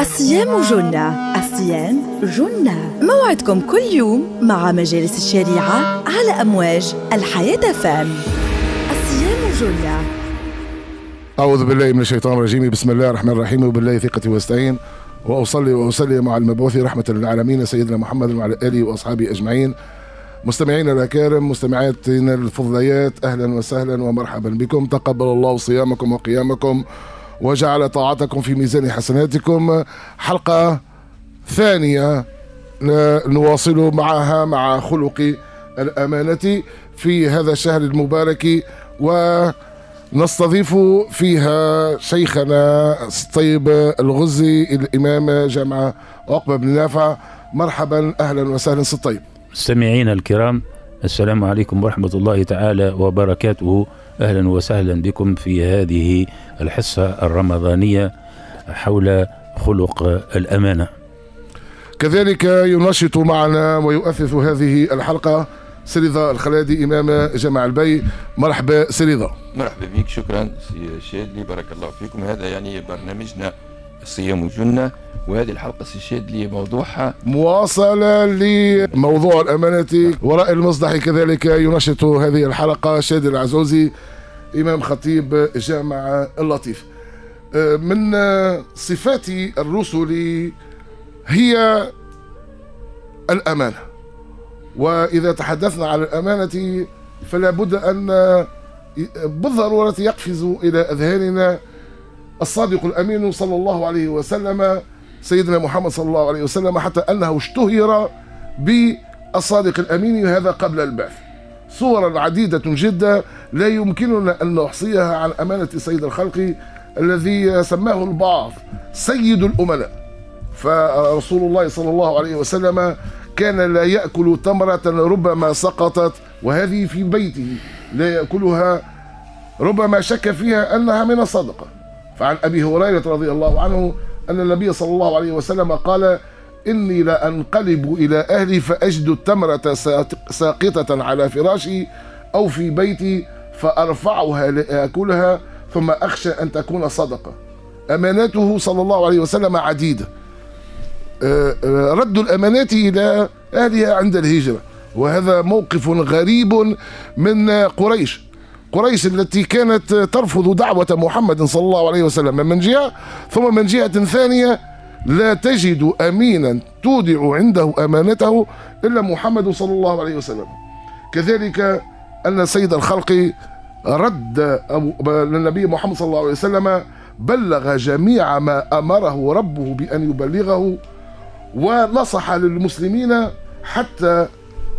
الصيام جنة الصيام جنة. موعدكم كل يوم مع مجالس الشريعة على أمواج الحياة فام. الصيام جنة. أعوذ بالله من الشيطان الرجيم. بسم الله الرحمن الرحيم. وبالله ثقتي واستعين. وأصلي وأسلم على المبعوث رحمة للعالمين سيدنا محمد وعلى آله وأصحابه أجمعين. مستمعينا الأكارم مستمعاتنا الفضليات أهلا وسهلا ومرحبا بكم. تقبل الله صيامكم وقيامكم. وجعل طاعتكم في ميزان حسناتكم. حلقة ثانية. نواصل معها مع خلق الأمانة في هذا الشهر المبارك ونستضيف فيها شيخنا الطيب الغزي الإمام جامعة عقبة بن نافع. مرحبا أهلا وسهلا ست طيب. مستمعينا الكرام السلام عليكم ورحمة الله تعالى وبركاته. أهلا وسهلا بكم في هذه الحصة الرمضانية حول خلق الأمانة. كذلك ينشط معنا ويؤثث هذه الحلقة سي رضا الخلادي إمام جامع البي. مرحبا سي رضا. مرحبا بك شكرا سي شادلي بارك الله فيكم. هذا يعني برنامجنا الصيام جنة وهذه الحلقة سي شادلي موضوعها. مواصلة لموضوع الأمانة. وراء المصدح كذلك ينشط هذه الحلقة شادي العزوزي إمام خطيب جامع اللطيف. من صفات الرسل هي الأمانة. وإذا تحدثنا عن الأمانة فلا بد أن بالضرورة يقفز إلى أذهاننا الصادق الأمين صلى الله عليه وسلم سيدنا محمد صلى الله عليه وسلم حتى أنه اشتهر بالصادق الأمين هذا قبل البعث. صورا عديدة جدا لا يمكننا أن نحصيها عن أمانة سيد الخلق الذي سماه البعض سيد الأمناء. فرسول الله صلى الله عليه وسلم كان لا يأكل تمرة ربما سقطت وهذه في بيته لا يأكلها ربما شك فيها أنها من الصدقة. فعن أبي هريرة رضي الله عنه أن النبي صلى الله عليه وسلم قال إني لأنقلب إلى أهلي فأجد التمرة ساقطة على فراشي أو في بيتي فأرفعها لآكلها ثم أخشى أن تكون صدقة. أماناته صلى الله عليه وسلم عديدة. رد الأمانات إلى أهلها عند الهجرة. وهذا موقف غريب من قريش. قريش التي كانت ترفض دعوة محمد صلى الله عليه وسلم من جهة ثم من جهة ثانية لا تجد أمينا تودع عنده أمانته إلا محمد صلى الله عليه وسلم. كذلك أن سيد الخلق رد للنبي محمد صلى الله عليه وسلم بلغ جميع ما أمره ربه بأن يبلغه ونصح للمسلمين حتى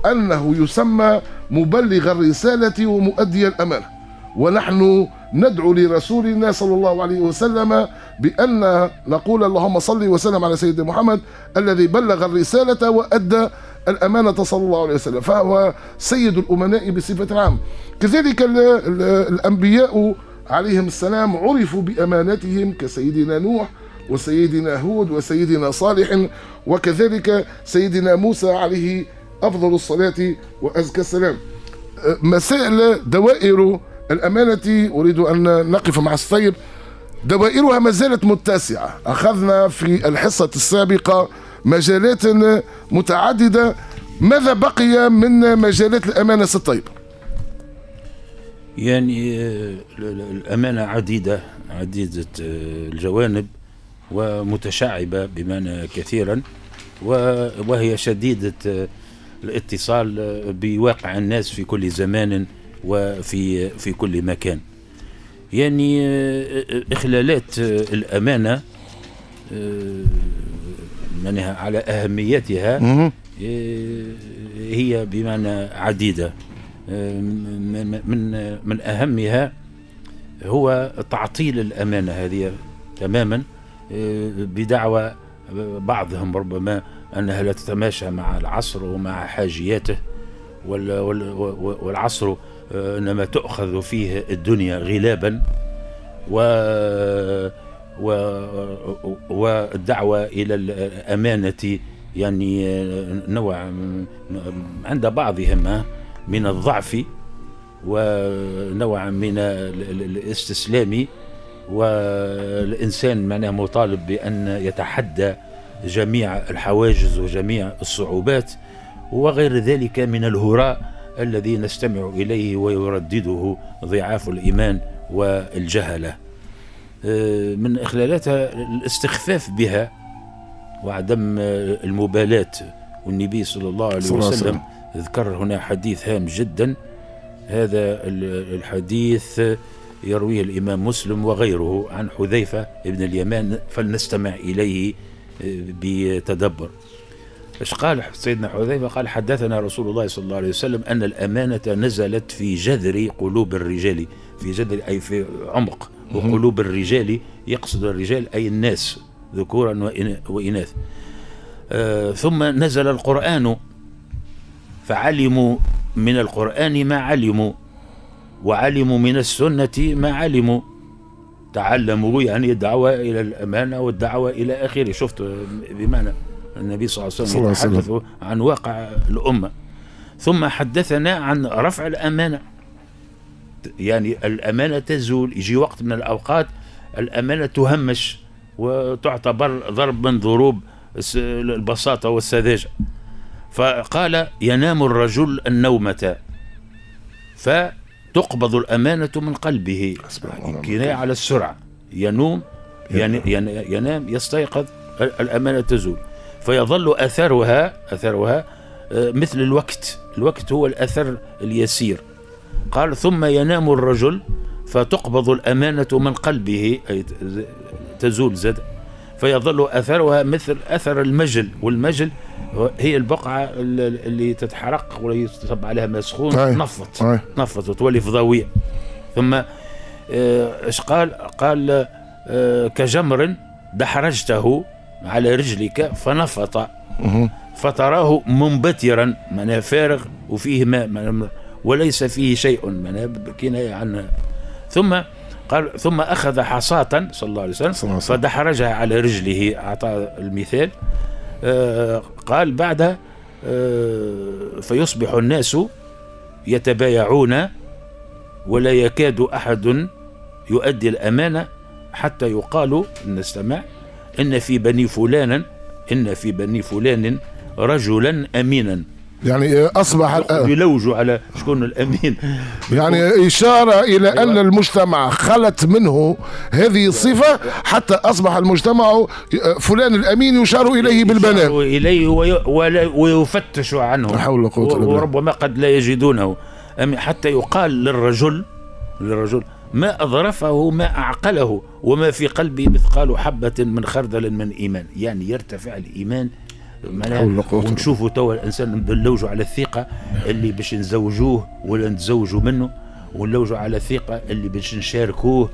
أنه يسمى مبلغ الرسالة ومؤدي الأمانة. ونحن ندعو لرسولنا صلى الله عليه وسلم بأن نقول اللهم صل وسلم على سيدنا محمد الذي بلغ الرسالة وأدى الأمانة صلى الله عليه وسلم. فهو سيد الأمناء بصفة عامة كذلك الأنبياء عليهم السلام عرفوا بأمانتهم كسيدنا نوح وسيدنا هود وسيدنا صالح وكذلك سيدنا موسى عليه أفضل الصلاة وأزكى السلام. مسائل دوائر الأمانة. أريد أن نقف مع السير. دوائرها ما زالت متسعة. أخذنا في الحصة السابقة مجالات متعددة. ماذا بقي من مجالات الأمانة الطيب يعني الأمانة عديدة عديدة الجوانب ومتشعبة بمعنى كثيرا وهي شديدة الاتصال بواقع الناس في كل زمان وفي في كل مكان. يعني إخلالات الأمانة معناها على أهميتها هي بمعنى عديدة. من من أهمها هو تعطيل الأمانة هذه تماما بدعوى بعضهم ربما أنها لا تتماشى مع العصر ومع حاجياته والعصر إنما تؤخذ فيه الدنيا غلابا و والدعوة إلى الأمانة يعني نوع عند بعضهم من الضعف ونوع من الاستسلام والإنسان معناه مطالب بأن يتحدى جميع الحواجز وجميع الصعوبات وغير ذلك من الهراء الذي نستمع إليه ويردده ضعاف الإيمان والجهلة. آه، من إخلالاتها الاستخفاف بها وعدم المبالاة. والنبي صلى الله عليه صلى وسلم ذكر هنا حديث هام جدا. هذا ال- الحديث يرويه الإمام مسلم وغيره عن حذيفة بن اليمان فلنستمع إليه آه، بتدبر. إيش قال سيدنا حذيفة؟ قال حدثنا رسول الله صلى الله عليه وسلم أن الأمانة نزلت في جذر قلوب الرجال في جذر أي في عمق وقلوب الرجال يقصد الرجال أي الناس ذكورا وإناث. آه ثم نزل القرآن فعلموا من القرآن ما علموا وعلموا من السنة ما علموا. تعلموا يعني الدعوة إلى الأمانة والدعوة إلى آخره. شفت بمعنى النبي صلى الله عليه وسلم يتحدث عن واقع الأمة. ثم حدثنا عن رفع الأمانة. يعني الأمانة تزول يجي وقت من الأوقات الأمانة تهمش وتعتبر ضرب من ضروب البساطة والسذاجة. فقال ينام الرجل النومة. فتقبض الأمانة من قلبه. كناية على السرعة. ينوم ين- ين- ينام يستيقظ ال- الأمانة تزول. فيظل أثرها أثرها آه، مثل الوقت. الوقت هو الأثر اليسير. قال ثم ينام الرجل فتقبض الأمانة من قلبه. أي تزول زاد فيظل أثرها مثل أثر المجل والمجل هي البقعة ال- اللي تتحرق ولا يصب عليها ماء سخون أي. نفط أي. نفط وتولي فضاوية ثم آه، إيش قال قال آه، كجمر دحرجته على رجلك فنفط. فتراه منبترا معناها فارغ وفيه ماء وليس فيه شيء معناها كناية عن ثم قال ثم أخذ حصاة صلى الله عليه وسلم. فدحرجها على رجله أعطى المثال آه، قال بعدها آه، فيصبح الناس يتبايعون ولا يكاد أحد يؤدي الأمانة حتى يقال نستمع إن في بني فلان إن في بني فلان رجلا أمينا. يعني الآن يلوجوا على شكون الأمين. يعني إشارة إلى أن المجتمع خلت منه هذه الصفة حتى أصبح المجتمع فلان الأمين يشار إليه بالبنان ولا- ويفتش عنه. حول قوة. وربما قد لا يجدونه. حتى يقال للرجل للرجل ما أظرفه ما أعقله وما في قلبه مثقال حبة من خردل من إيمان. يعني يرتفع الإيمان معناها ونشوفوا توا الإنسان نلوجوا على الثقة اللي باش نزوجوه ولا نتزوجوا منه ونلوجوا على الثقة اللي باش نشاركوه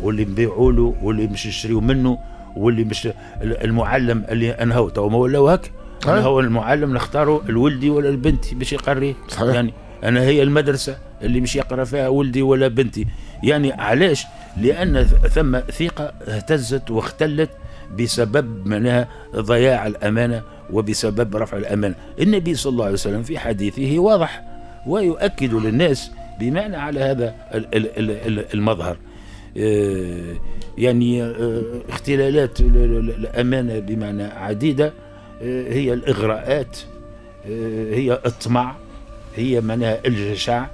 واللي نبيعوا له واللي باش نشريوا منه واللي مش المعلم اللي أنا هو تو ما ولاو هك أنا أي. هو المعلم نختاروا الولدي ولا البنت باش يقري. صحيح. يعني أنا هي المدرسة اللي مش يقرا فيها ولدي ولا بنتي. يعني علاش؟ لأن ثم ثقة اهتزت واختلت بسبب معناها ضياع الأمانة وبسبب رفع الامانه النبي صلى الله عليه وسلم في حديثه واضح ويؤكد للناس بمعنى على هذا ال- ال- ال- ال- المظهر. آه، يعني آه، اختلالات ال- ال- الأمانة بمعنى عديدة. آه، هي الإغراءات آه، هي الطمع هي معناها الجشع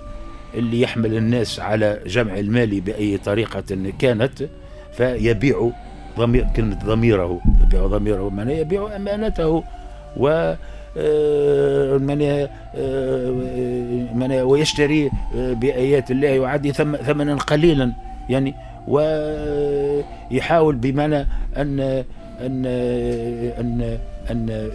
اللي يحمل الناس على جمع المال بأي طريقة كانت فيبيع ضمير كلمة ضميره يبيع ضميره معناها يبيع أمانته. و آه، آه، معناها ويشتري آه، بآيات الله يعدي ثم ثمنا قليلا. يعني ويحاول بمعنى أن أن أن أن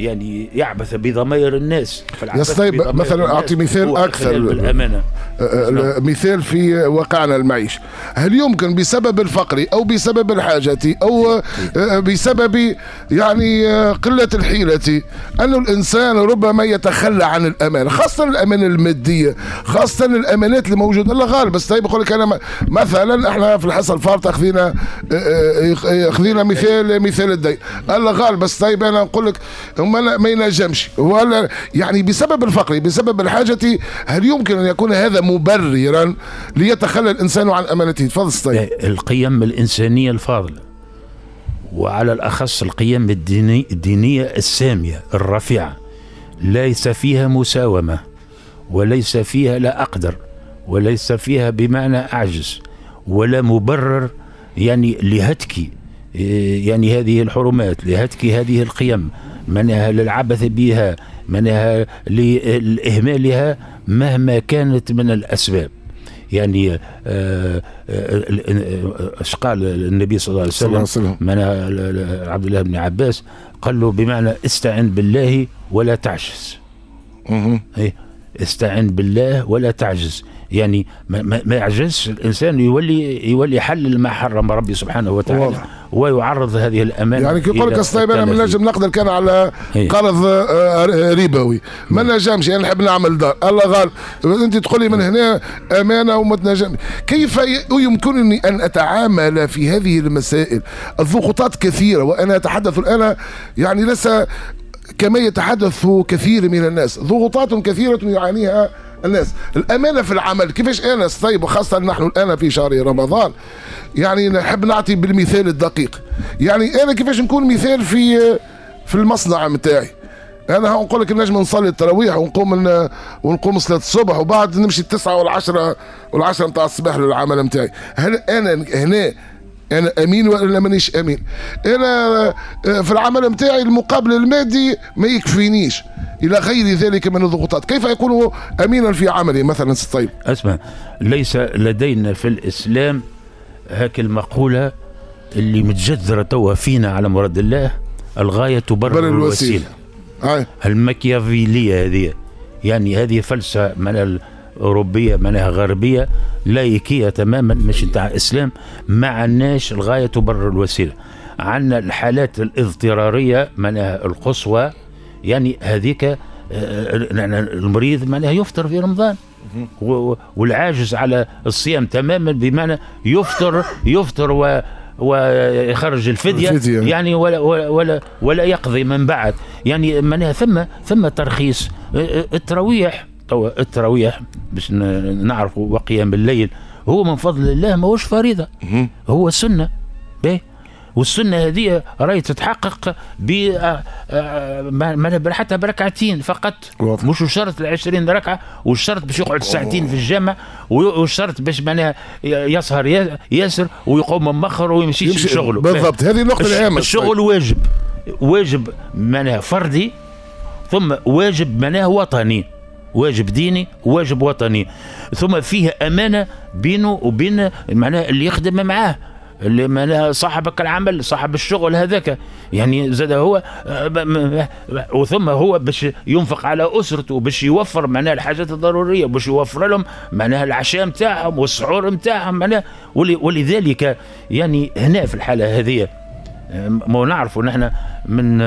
يعني يعبث بضمير الناس. يستيب- بضمير مثلاً أعطي مثال أكثر. الخلل بالأمانة آه، مثال في واقعنا المعيش. هل يمكن بسبب الفقر أو بسبب الحاجة أو آه، بسبب يعني قلة الحيلة أن الإنسان ربما يتخلى عن الامانه خاصة الامانه المادية خاصة الأمانات اللي موجودة. الله غالب. بس طيب يقول لك أنا مثلا إحنا في الحصة الفارطة خذينا خذينا مثال مثال الدين. الله غالب. بس طيب طيب أنا نقول لك ما ما ينجمش. ولا يعني بسبب الفقر بسبب الحاجة هل يمكن أن يكون هذا مبررا ليتخلى الإنسان عن أمانته؟ تفضل طيب القيم الإنسانية الفاضلة وعلى الأخص القيم الديني الدينية السامية الرفيعة. ليس فيها مساومة وليس فيها لا أقدر وليس فيها بمعنى أعجز ولا مبرر يعني لهتك يعني هذه الحرمات لهتك هذه القيم منها للعبث بها منها لإهمالها مهما كانت من الأسباب. يعني آه، آه، إيش قال النبي صلى الله عليه وسلم, وسلم. من عبد الله بن عباس قال له بمعنى استعن بالله ولا تعجز. إيه، استعن بالله ولا تعجز. يعني ما, ما, ما يعجزش الإنسان يولي يولي يحلل ما حرم ربي سبحانه وتعالى. واضح. ويعرض هذه الأمانة يعني كي يقول لك طيب أنا من نجم نقدر كان على إيه. قرض آه، ربوي. ما نجمش أنا نحب نعمل دار الله قال أنت تقول لي من هنا أمانة وما تنجم. كيف يمكنني أن أتعامل في هذه المسائل؟ الضغوطات كثيرة وأنا أتحدث الآن يعني ليس كما يتحدث كثير من الناس. ضغوطات كثيرة يعانيها الناس. الأمانة في العمل. كيفاش أنا طيب وخاصة نحن الآن في شهر رمضان. يعني نحب نعطي بالمثال الدقيق. يعني أنا كيفاش نكون مثال في في المصنع متاعي؟ أنا نقول لك نجم نصلي التراويح ونقوم ونقوم صلاة الصبح وبعد نمشي التسعة والعشرة والعشرة نتاع الصباح للعمل نتاعي هل أنا هنا أنا أمين ولا مانيش أمين. أنا آه، في العمل نتاعي المقابل المادي ما يكفينيش. إلى غير ذلك من الضغوطات. كيف يكون أمينا في عمله مثلا طيب؟ أسمع ليس لدينا في الإسلام هاك المقولة اللي متجذرة توا فينا على مراد الله الغاية تبرر الوسيلة. المكيافيلية هذه. يعني هذه فلسفة من أوروبية معناها غربية لايكية تماما مش نتاع إسلام. ما عندناش الغاية تبرر الوسيلة. عندنا الحالات الاضطرارية معناها القصوى. يعني هذيك آه، المريض معناها يفطر في رمضان. والعاجز على الصيام تماما بمعنى يفطر يفطر و ويخرج الفدية, الفدية. يعني ولا ولا ولا يقضي من بعد. يعني معناها ثم ثم ترخيص التراويح. توا التراويح باش نعرفوا وقيام الليل. هو من فضل الله ما هوش فريضة هو سنة باهي. والسنة هذه راهي تتحقق ب آه، آه، حتى بركعتين فقط. واضح. مش شرط ال 20 ركعة والشرط باش يقعد ساعتين في الجامع والشرط باش معناها يسهر ياسر ويقوم مخر ويمشي شغله بالضبط. هذه النقطة الهامه الشغل واجب. واجب معناها فردي ثم واجب معناها وطني. واجب ديني واجب وطني. ثم فيه أمانة بينه وبين معناها اللي يخدم معاه اللي من صاحبك العمل صاحب الشغل هذاك. يعني زاد هو وثم هو باش ينفق على أسرته باش يوفر معناها الحاجات الضرورية باش يوفر لهم معناها العشاء نتاعهم والسحور نتاعهم معناها. ولذلك يعني هنا في الحالة هذه ما نعرفوا نحن من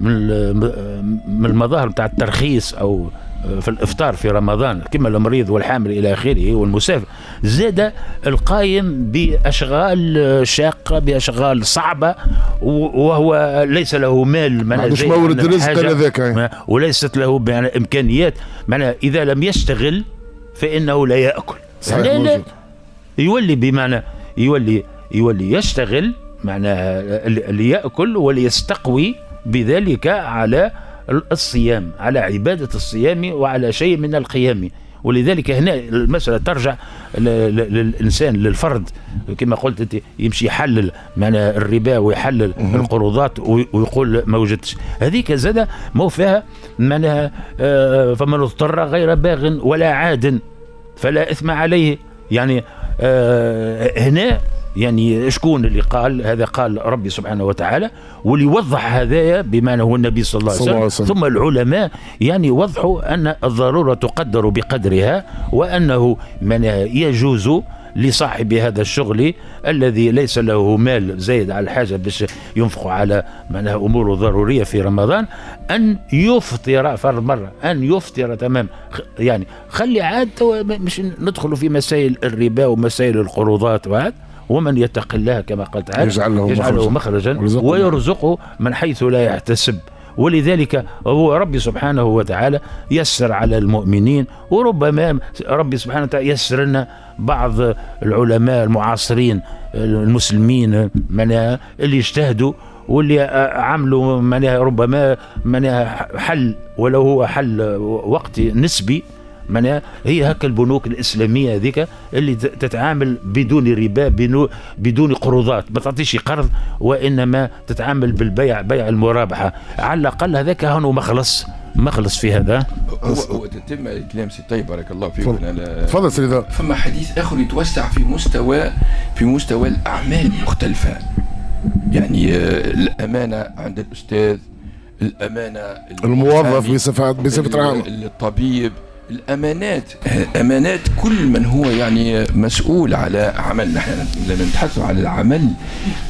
من المظاهر بتاع الترخيص أو في الإفطار في رمضان كما المريض والحامل إلى آخره والمسافر. زاد القائم بأشغال شاقة بأشغال صعبة وهو ليس له مال ما عندوش مورد رزق هذاك وليست له إمكانيات. معناها إذا لم يشتغل فإنه لا يأكل. صحيح لا لا. يولي بمعنى يولي يولي يشتغل معناها اللي ياكل وليستقوي بذلك على الصيام على عبادة الصيام وعلى شيء من القيام. ولذلك هنا المسألة ترجع للإنسان للفرد. كما قلت أنت يمشي يحلل معنى الربا ويحلل القروضات ويقول ما وجدتش. هذيك زاد ما فيها معناها فمن اضطر غير باغ ولا عاد فلا إثم عليه. يعني آه، هنا يعني شكون اللي قال هذا قال ربي سبحانه وتعالى واللي وضح هذايا بما هو النبي صلى الله عليه وسلم. ثم العلماء يعني وضحوا أن الضرورة تقدر بقدرها وأنه من يجوز لصاحب هذا الشغل الذي ليس له مال زايد على الحاجة باش ينفق على معناها أمور ضرورية في رمضان أن يفطر فرد مرة أن يفطر تمام. يعني خلي عاد مش ندخلوا في مسائل الربا ومسائل القروضات وهذا. ومن يتق الله كما قال تعالى يجعل له يجعل له مخرجا. مخرجا ويرزقه. من حيث لا يحتسب ولذلك هو ربي سبحانه وتعالى يسر على المؤمنين وربما ربي سبحانه وتعالى يسر لنا بعض العلماء المعاصرين المسلمين اللي اجتهدوا واللي عملوا ربما حل ولو هو حل وقتي نسبي معناها هي؟ هكا البنوك الإسلامية هذيك اللي تتعامل بدون ربا بدون قروضات. ما تعطيش قرض وإنما تتعامل بالبيع بيع المرابحة. على الأقل هذاك هو مخلص مخلص في هذا. هو هو تتم الكلام سي طيب بارك الله فيك. تفضل. سيدي. فما حديث آخر يتوسع في مستوى في مستوى الأعمال المختلفة. يعني آه، الأمانة عند الأستاذ الأمانة الموظف بصفة ال- عامة الطبيب الأمانات أمانات كل من هو يعني مسؤول على عمل. نحن لما نتحدث على العمل.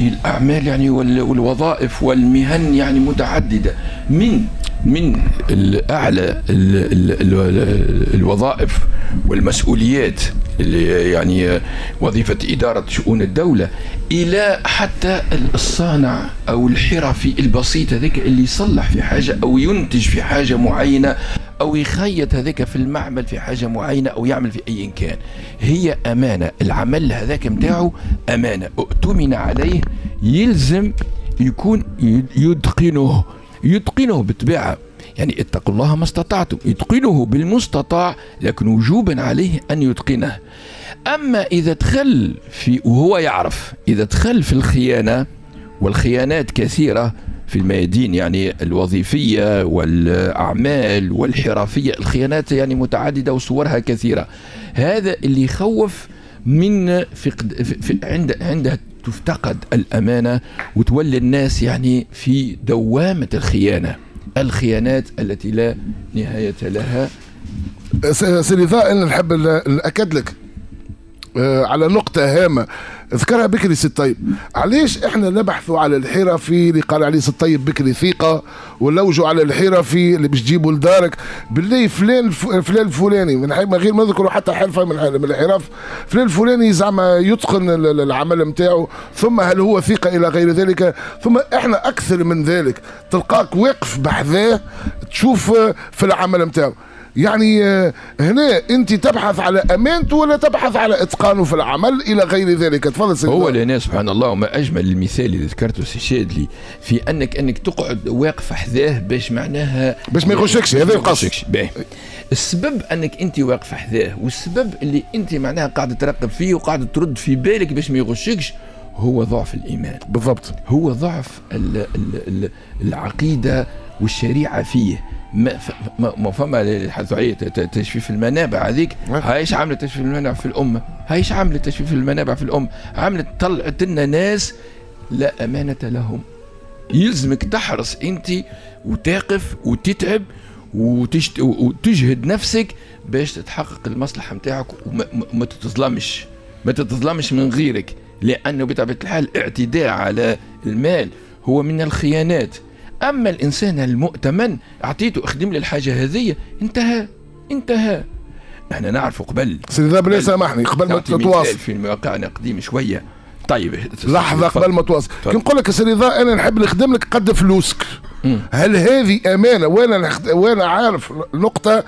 الأعمال يعني وال- والوظائف والمهن يعني متعددة. من من ال- الوظائف والمسؤوليات اللي يعني وظيفة إدارة شؤون الدولة إلى حتى الصانع أو الحرفي البسيط هذاك اللي يصلح في حاجة أو ينتج في حاجة معينة أو يخيط هذاك في المعمل في حاجة معينة أو يعمل في أي كان هي أمانة. العمل هذاك متاعه أمانة. اؤتمن عليه يلزم يكون يتقنه. يتقنه بالطبيعة. يعني اتقوا الله ما استطعتم. يتقنه بالمستطاع لكن وجوبا عليه أن يتقنه. أما إذا دخل في وهو يعرف إذا دخل في الخيانة والخيانات كثيرة في الميادين يعني الوظيفية والأعمال والحرفية الخيانات يعني متعددة وصورها كثيرة. هذا اللي يخوف من فقد عند عندها تفتقد الأمانة وتولي الناس يعني في دوامة الخيانة الخيانات التي لا نهاية لها. سيدي أنا نحب نأكد لك على نقطة هامة. ذكرها بكري سي الطيب علاش إحنا نبحثوا على الحرفي اللي قال عليه سي الطيب بكري ثقة ونلوجوا على الحرفي اللي باش تجيبوا لدارك؟ بالله فلان فلان الفلاني. من حي- غير ما نذكروا حتى حرفة من ال- من الحرف. فلان الفلاني زعما يتقن ال- ال- العمل نتاعو ثم هل هو ثقة إلى غير ذلك؟ ثم إحنا أكثر من ذلك. تلقاك واقف بحذاه تشوف آه، في العمل نتاعو يعني آه، هنا انت تبحث على امانته ولا تبحث على اتقانه في العمل إلى غير ذلك. تفضل سيدي. هو. لنا سبحان الله وما أجمل المثال اللي ذكرته سي شادلي في أنك أنك تقعد واقف حذاه باش معناها باش ما يغشكش، هذا القصد. السبب أنك أنت واقف حذاه والسبب اللي أنت معناها قاعد تراقب فيه وقاعد ترد في بالك باش ما يغشكش هو ضعف الإيمان. بالضبط. هو ضعف ال ال ال العقيدة والشريعة فيه. ما فما ت- تجفيف المنابع هذيك. هايش عملت تجفيف المنابع في الأمة. هايش عملت تجفيف المنابع في الأمة. عملت طلعت لنا ناس لا أمانة لهم. يلزمك تحرص أنت وتقف وتتعب وتشت... وتجهد نفسك باش تتحقق المصلحة نتاعك وما ما- ما تتظلمش. ما تتظلمش من غيرك. لأنه بطبيعة الحال الاعتداء على المال هو من الخيانات. أما الإنسان المؤتمن أعطيته اخدم لي الحاجة هذه انتهى انتهى. إحنا نعرف قبل. سيدي بالله سامحني قبل. ما تتواصل. في مواقعنا قديم شوية. طيب لحظة تفضل. قبل ما تواصل. كي نقول لك سيدي أنا نحب نخدم لك قد فلوسك. هل هذه أمانة؟ وأنا. وأنا عارف نقطة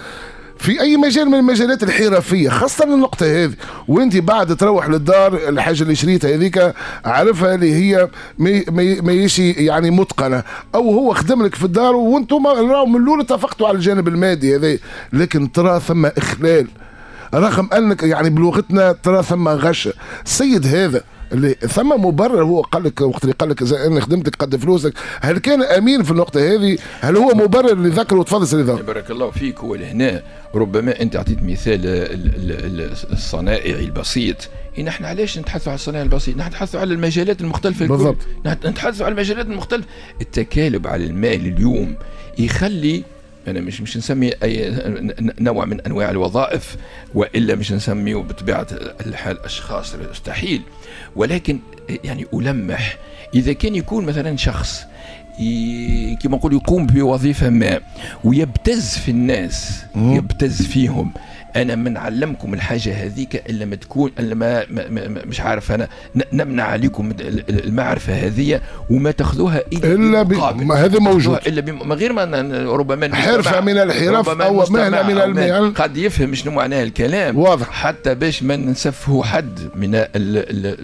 في أي مجال من المجالات الحرفيه خاصة النقطة هذه. وأنت بعد تروح للدار الحاجة اللي شريتها هذيك عارفها اللي هي ما ما- ما يشي يعني متقنة. أو هو خدم لك في الدار وأنتم راهو من الأول اتفقتوا على الجانب المادي هذا. لكن ترى ثم إخلال. رغم أنك يعني بلغتنا ترى ثم غش. السيد هذا اللي ثم مبرر هو قال لك وقت اللي قال لك أنا خدمتك قد فلوسك هل كان أمين في النقطة هذه؟ هل هو مبرر اللي ذكره تفضل سيدي بارك الله فيك هو لهنا ربما أنت أعطيت مثال ال- ال- ال- الصنائعي البسيط. إيه نحن علاش نتحدثوا على الصناعي البسيط نحن نتحدثوا على المجالات المختلفة الكل. بالضبط. نحن نتحدثوا على المجالات المختلفة. التكالب على المال اليوم يخلي أنا مش مش نسمي أي نوع من أنواع الوظائف وإلا مش نسميه بطبيعة الحال أشخاص مستحيل. ولكن يعني ألمح. إذا كان يكون مثلا شخص كما نقول يقوم بوظيفة ما ويبتز في الناس يبتز فيهم أنا ما نعلمكم الحاجة هذيك إلا ما تكون إلا ما, ما, ما مش عارف أنا نمنع عليكم المعرفة هذه وما تأخذوها إلا, إلا ما هذا موجود. إلا بم... غير ما ربما حرفة من الحرف أو مهنه من المهن قد يفهم شنو معناه الكلام. واضح. حتى باش ما نسفهوا حد من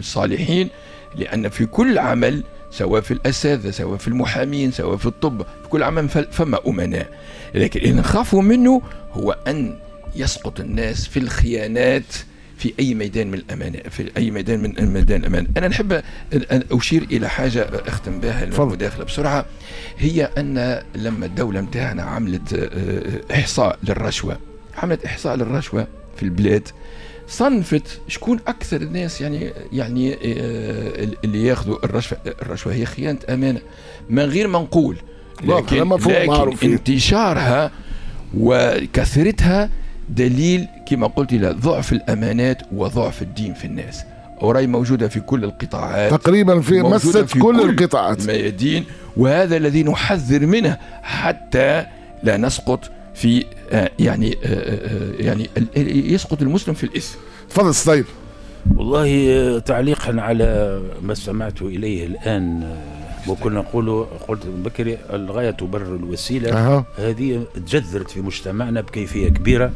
الصالحين لأن في كل عمل سواء في الأساتذة سواء في المحامين سواء في الطب في كل عمل فما أمناء. لكن اللي نخافوا منه هو أن يسقط الناس في الخيانات في أي ميدان من الأمانة في أي ميدان من ميدان الامان أنا نحب ان أشير إلى حاجة أختم بها المداخله بسرعة. هي أن لما الدولة نتاعنا عملت آه، إحصاء للرشوة عملت إحصاء للرشوة في البلاد صنفت شكون أكثر الناس يعني يعني آه، اللي ياخذوا الرشوة الرشوة هي خيانة أمانة من غير ما نقول. لكن, لكن انتشارها وكثرتها دليل كما قلت إلى ضعف الأمانات وضعف الدين في الناس. وراي موجودة في كل القطاعات تقريبا في مست في كل, كل القطاعات. الميادين وهذا الذي نحذر منه حتى لا نسقط في آه، يعني آه، آه، يعني يسقط المسلم في الإثم. تفضل طيب والله تعليقا على ما استمعت إليه الآن وكنا نقول قلت بكري الغاية تبرر الوسيلة. أه. هذه تجذرت في مجتمعنا بكيفية كبيرة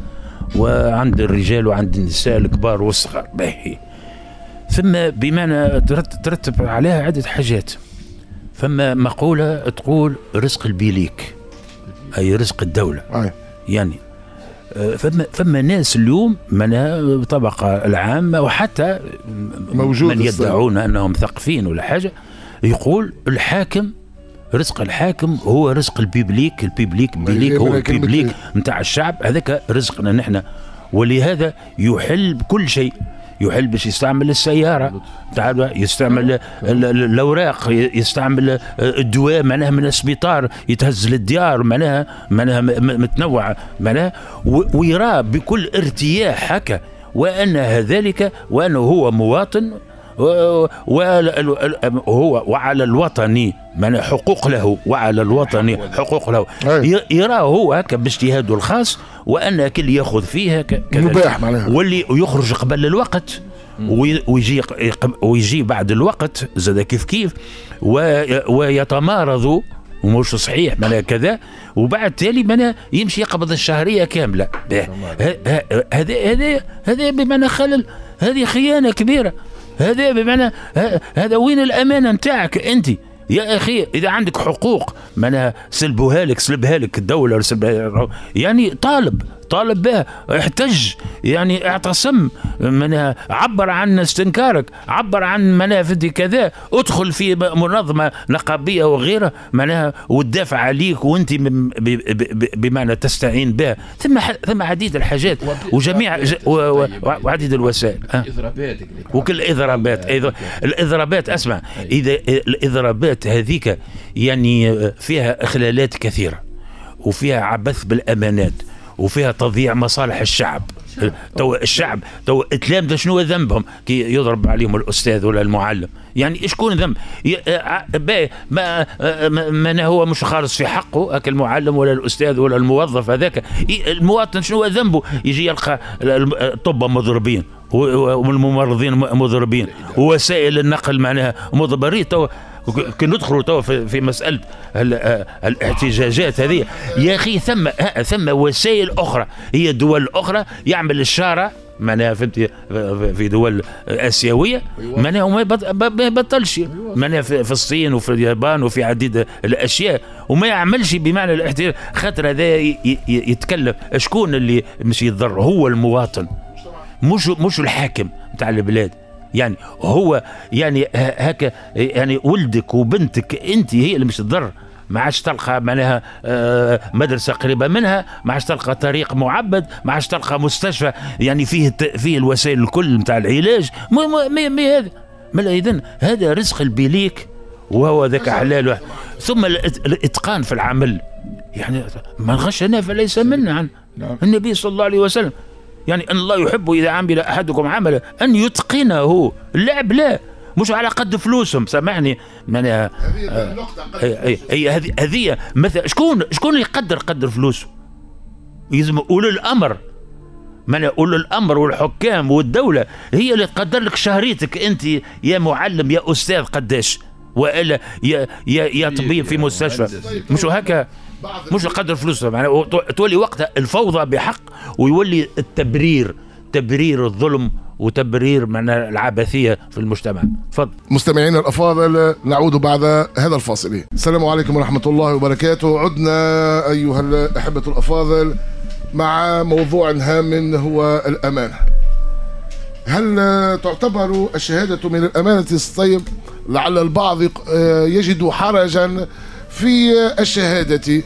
وعند الرجال وعند النساء الكبار والصغار. باهي. ثم بمعنى ترتب عليها عدة حاجات. ثم مقولة تقول رزق البيليك. أي رزق الدولة. أي. يعني آه، فما فما ناس اليوم من الطبقة العامة وحتى موجود من يدعون أنهم مثقفين ولا حاجة يقول الحاكم رزق الحاكم هو رزق ال public ال public بيليك هو ال public نتاع الشعب هذاك رزقنا نحن. ولهذا يحل بكل شيء. يحل باش يستعمل السيارة. تعال يستعمل الأوراق يستعمل الدواء معناها من السبيطار يتهز للديار معناها معناها متنوعة معناها ويرى بكل ارتياح هكا وأن ذلك وأنه هو مواطن وهو وعلى الوطني من حقوق له وعلى الوطني حقوق له. يراه هو هكا باجتهاده الخاص وان كل يأخذ فيه مباح معناها. واللي يخرج قبل الوقت ويجي ويجي بعد الوقت زاد كيف كيف ويتمارضوا ومش صحيح معناها كذا وبعد تالي معناها يمشي يقبض الشهرية كاملة. هذا هذا هذا بمعنى خلل هذه خيانة كبيرة. هذا بمعنى هذا وين الأمانة نتاعك أنت؟ يا أخي إذا عندك حقوق معناها سلبوها لك سلبها لك الدولة يعني طالب. طالب بها احتج. يعني اعتصم منها عبر عن استنكارك عبر عن منافذ كذا ادخل في منظمة نقابية وغيرها معناها وتدافع عليك وأنت بمعنى تستعين بها ثم ثم عديد الحاجات وجميع وعديد الوسائل. وكل الاضرابات الإضرابات أسمع. إذا الإضرابات هذيك يعني فيها إخلالات كثيرة وفيها عبث بالأمانات. وفيها تضييع مصالح الشعب. تو الشعب تو التلامذة شنو ذنبهم؟ كي يضرب عليهم الأستاذ ولا المعلم. يعني شكون ذنب؟ ما ما هو مش خالص في حقه هكا المعلم ولا الأستاذ ولا الموظف هذاك. المواطن شنو ذنبه؟ يجي يلقى الطب مضربين والممرضين مضربين ووسائل النقل معناها مضربين كي ندخلوا توا في مسألة الاحتجاجات هذه. يا أخي ثم ثم وسائل أخرى. هي دول أخرى يعمل الشارع معناها فهمت في دول آسيوية معناها ما يبطلش. معناها في الصين وفي اليابان وفي عديد الأشياء. وما يعملش بمعنى الاحتجاج. خاطر هذا يتكلم. شكون اللي مش يتضر هو المواطن. مش مش الحاكم نتاع البلاد. يعني هو يعني هكا يعني ولدك وبنتك انت هي اللي مش تضر. ما عادش تلقى معناها آه، مدرسة قريبة منها ما عادش تلقى طريق معبد ما عادش تلقى مستشفى. يعني فيه فيه الوسائل الكل نتاع العلاج. ما ما هذا اذا هذا رزق البيليك وهو ذاك حلال. ثم الإتقان في العمل. يعني من غشنا فليس منا. نعم. النبي صلى الله عليه وسلم. يعني أن الله يحب إذا عمل أحدكم عملا أن يتقنه. اللعب لا مش على قد فلوسهم سامحني. معناها هي هي هذه هذه مثلا شكون شكون يقدر قدر فلوسه؟ يلزم اولي الأمر. من اولي الأمر والحكام والدولة هي اللي تقدر لك شهريتك أنت يا معلم يا أستاذ قداش وإلا يا يا يا طبيب في مستشفى. مش هكا؟ مش قدر فلوسها معناها تولي وقتها الفوضى بحق ويولي التبرير تبرير الظلم وتبرير من العبثية في المجتمع. تفضل. مستمعينا الأفاضل نعود بعد هذا الفاصل. السلام عليكم ورحمة الله وبركاته. عدنا أيها الأحبة الأفاضل مع موضوع هام هو الأمانة. هل تعتبر الشهادة من الأمانة الطيب لعل البعض يجد حرجا في الشهادة.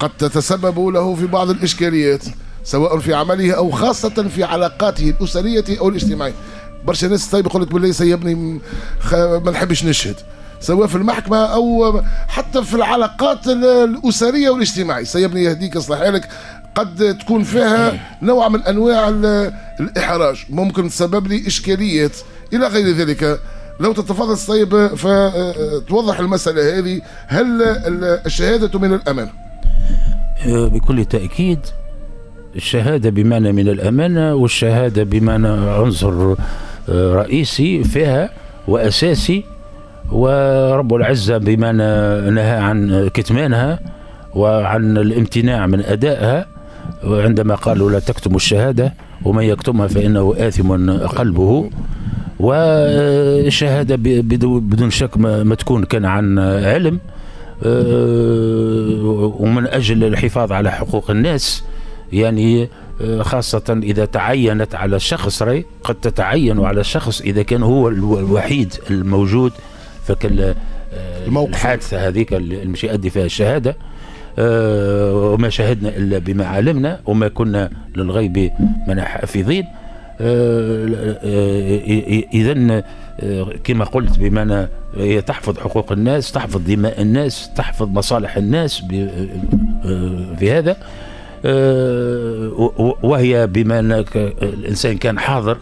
قد تتسبب له في بعض الإشكاليات سواء في عمله أو خاصة في علاقاته الأسرية أو الاجتماعية. برشا ناس طيب يقول لك بالله سيبني ما نحبش نشهد. سواء في المحكمة أو حتى في العلاقات الأسرية والاجتماعية. سيبني يهديك يصلح لك. قد تكون فيها نوع من أنواع الإحراج. ممكن تسبب لي إشكاليات. إلى غير ذلك لو تتفضل طيب فتوضح المسألة هذه. هل الشهادة من الأمانة بكل تأكيد الشهادة بمعنى من الأمانة والشهادة بمعنى عنصر رئيسي فيها وأساسي ورب العزة بمعنى نهى عن كتمانها وعن الامتناع من أدائها. وعندما قالوا لا تكتموا الشهادة ومن يكتمها فإنه آثم قلبه. والشهادة بدون شك ما تكون كان عن علم. ومن أجل الحفاظ على حقوق الناس يعني خاصة إذا تعينت على الشخص ري قد تتعين على الشخص إذا كان هو الوحيد الموجود فكل الحادثة هذيك اللي مش يؤدي فيها الشهادة. وما شهدنا إلا بما علمنا وما كنا للغيب من حافظين إذا كما قلت بمعنى هي تحفظ حقوق الناس تحفظ دماء الناس تحفظ مصالح الناس في هذا. وهي بما انك الإنسان كان حاضر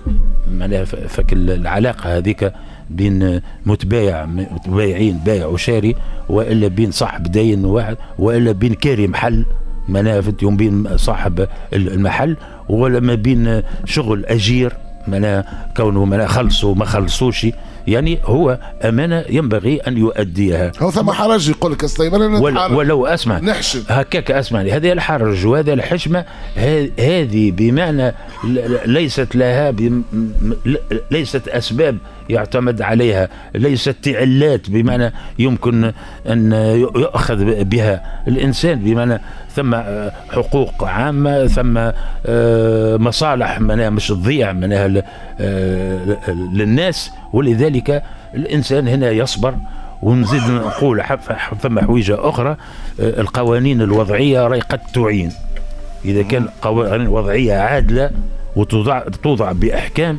معناها فك العلاقة هذيك بين متبايع متبايعين بايع وشاري وإلا بين صاحب دين واحد وإلا بين كاري محل معناها بين صاحب المحل ولا ما بين شغل أجير. معناها كونه معناها خلصوا ما خلصوش. يعني هو أمانة ينبغي أن يؤديها. هو ثم حرج يقول لك ولو, ولو أسمع. نحشم هكاك أسمع. هذه الحرج وهذا الحشمة هذه بمعنى ليست لها ليست أسباب يعتمد عليها ليست علات بمعنى يمكن أن يؤخذ بها الإنسان بمعنى ثم حقوق عامة ثم مصالح منها مش تضيع منها للناس. ولذلك الإنسان هنا يصبر. ونزيد نقول ثم حويجة أخرى القوانين الوضعية راهي قد تعين. إذا كان قوانين وضعية عادلة وتوضع توضع بأحكام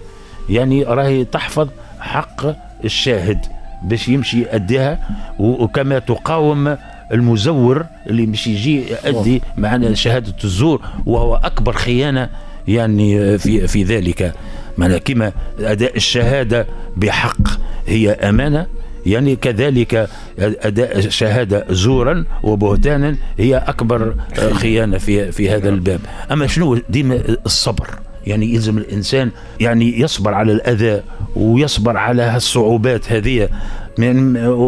يعني راهي تحفظ حق الشاهد باش يمشي يأديها وكما تقاوم المزور اللي مش يجي يأدي معنا شهادة الزور وهو أكبر خيانة يعني في في ذلك. معنى كما أداء الشهادة بحق هي أمانة يعني كذلك أداء الشهادة زورا وبهتانا هي أكبر خيانة في في هذا الباب. أما شنو ديما الصبر؟ يعني يلزم الإنسان يعني يصبر على الأذى ويصبر على الصعوبات هذه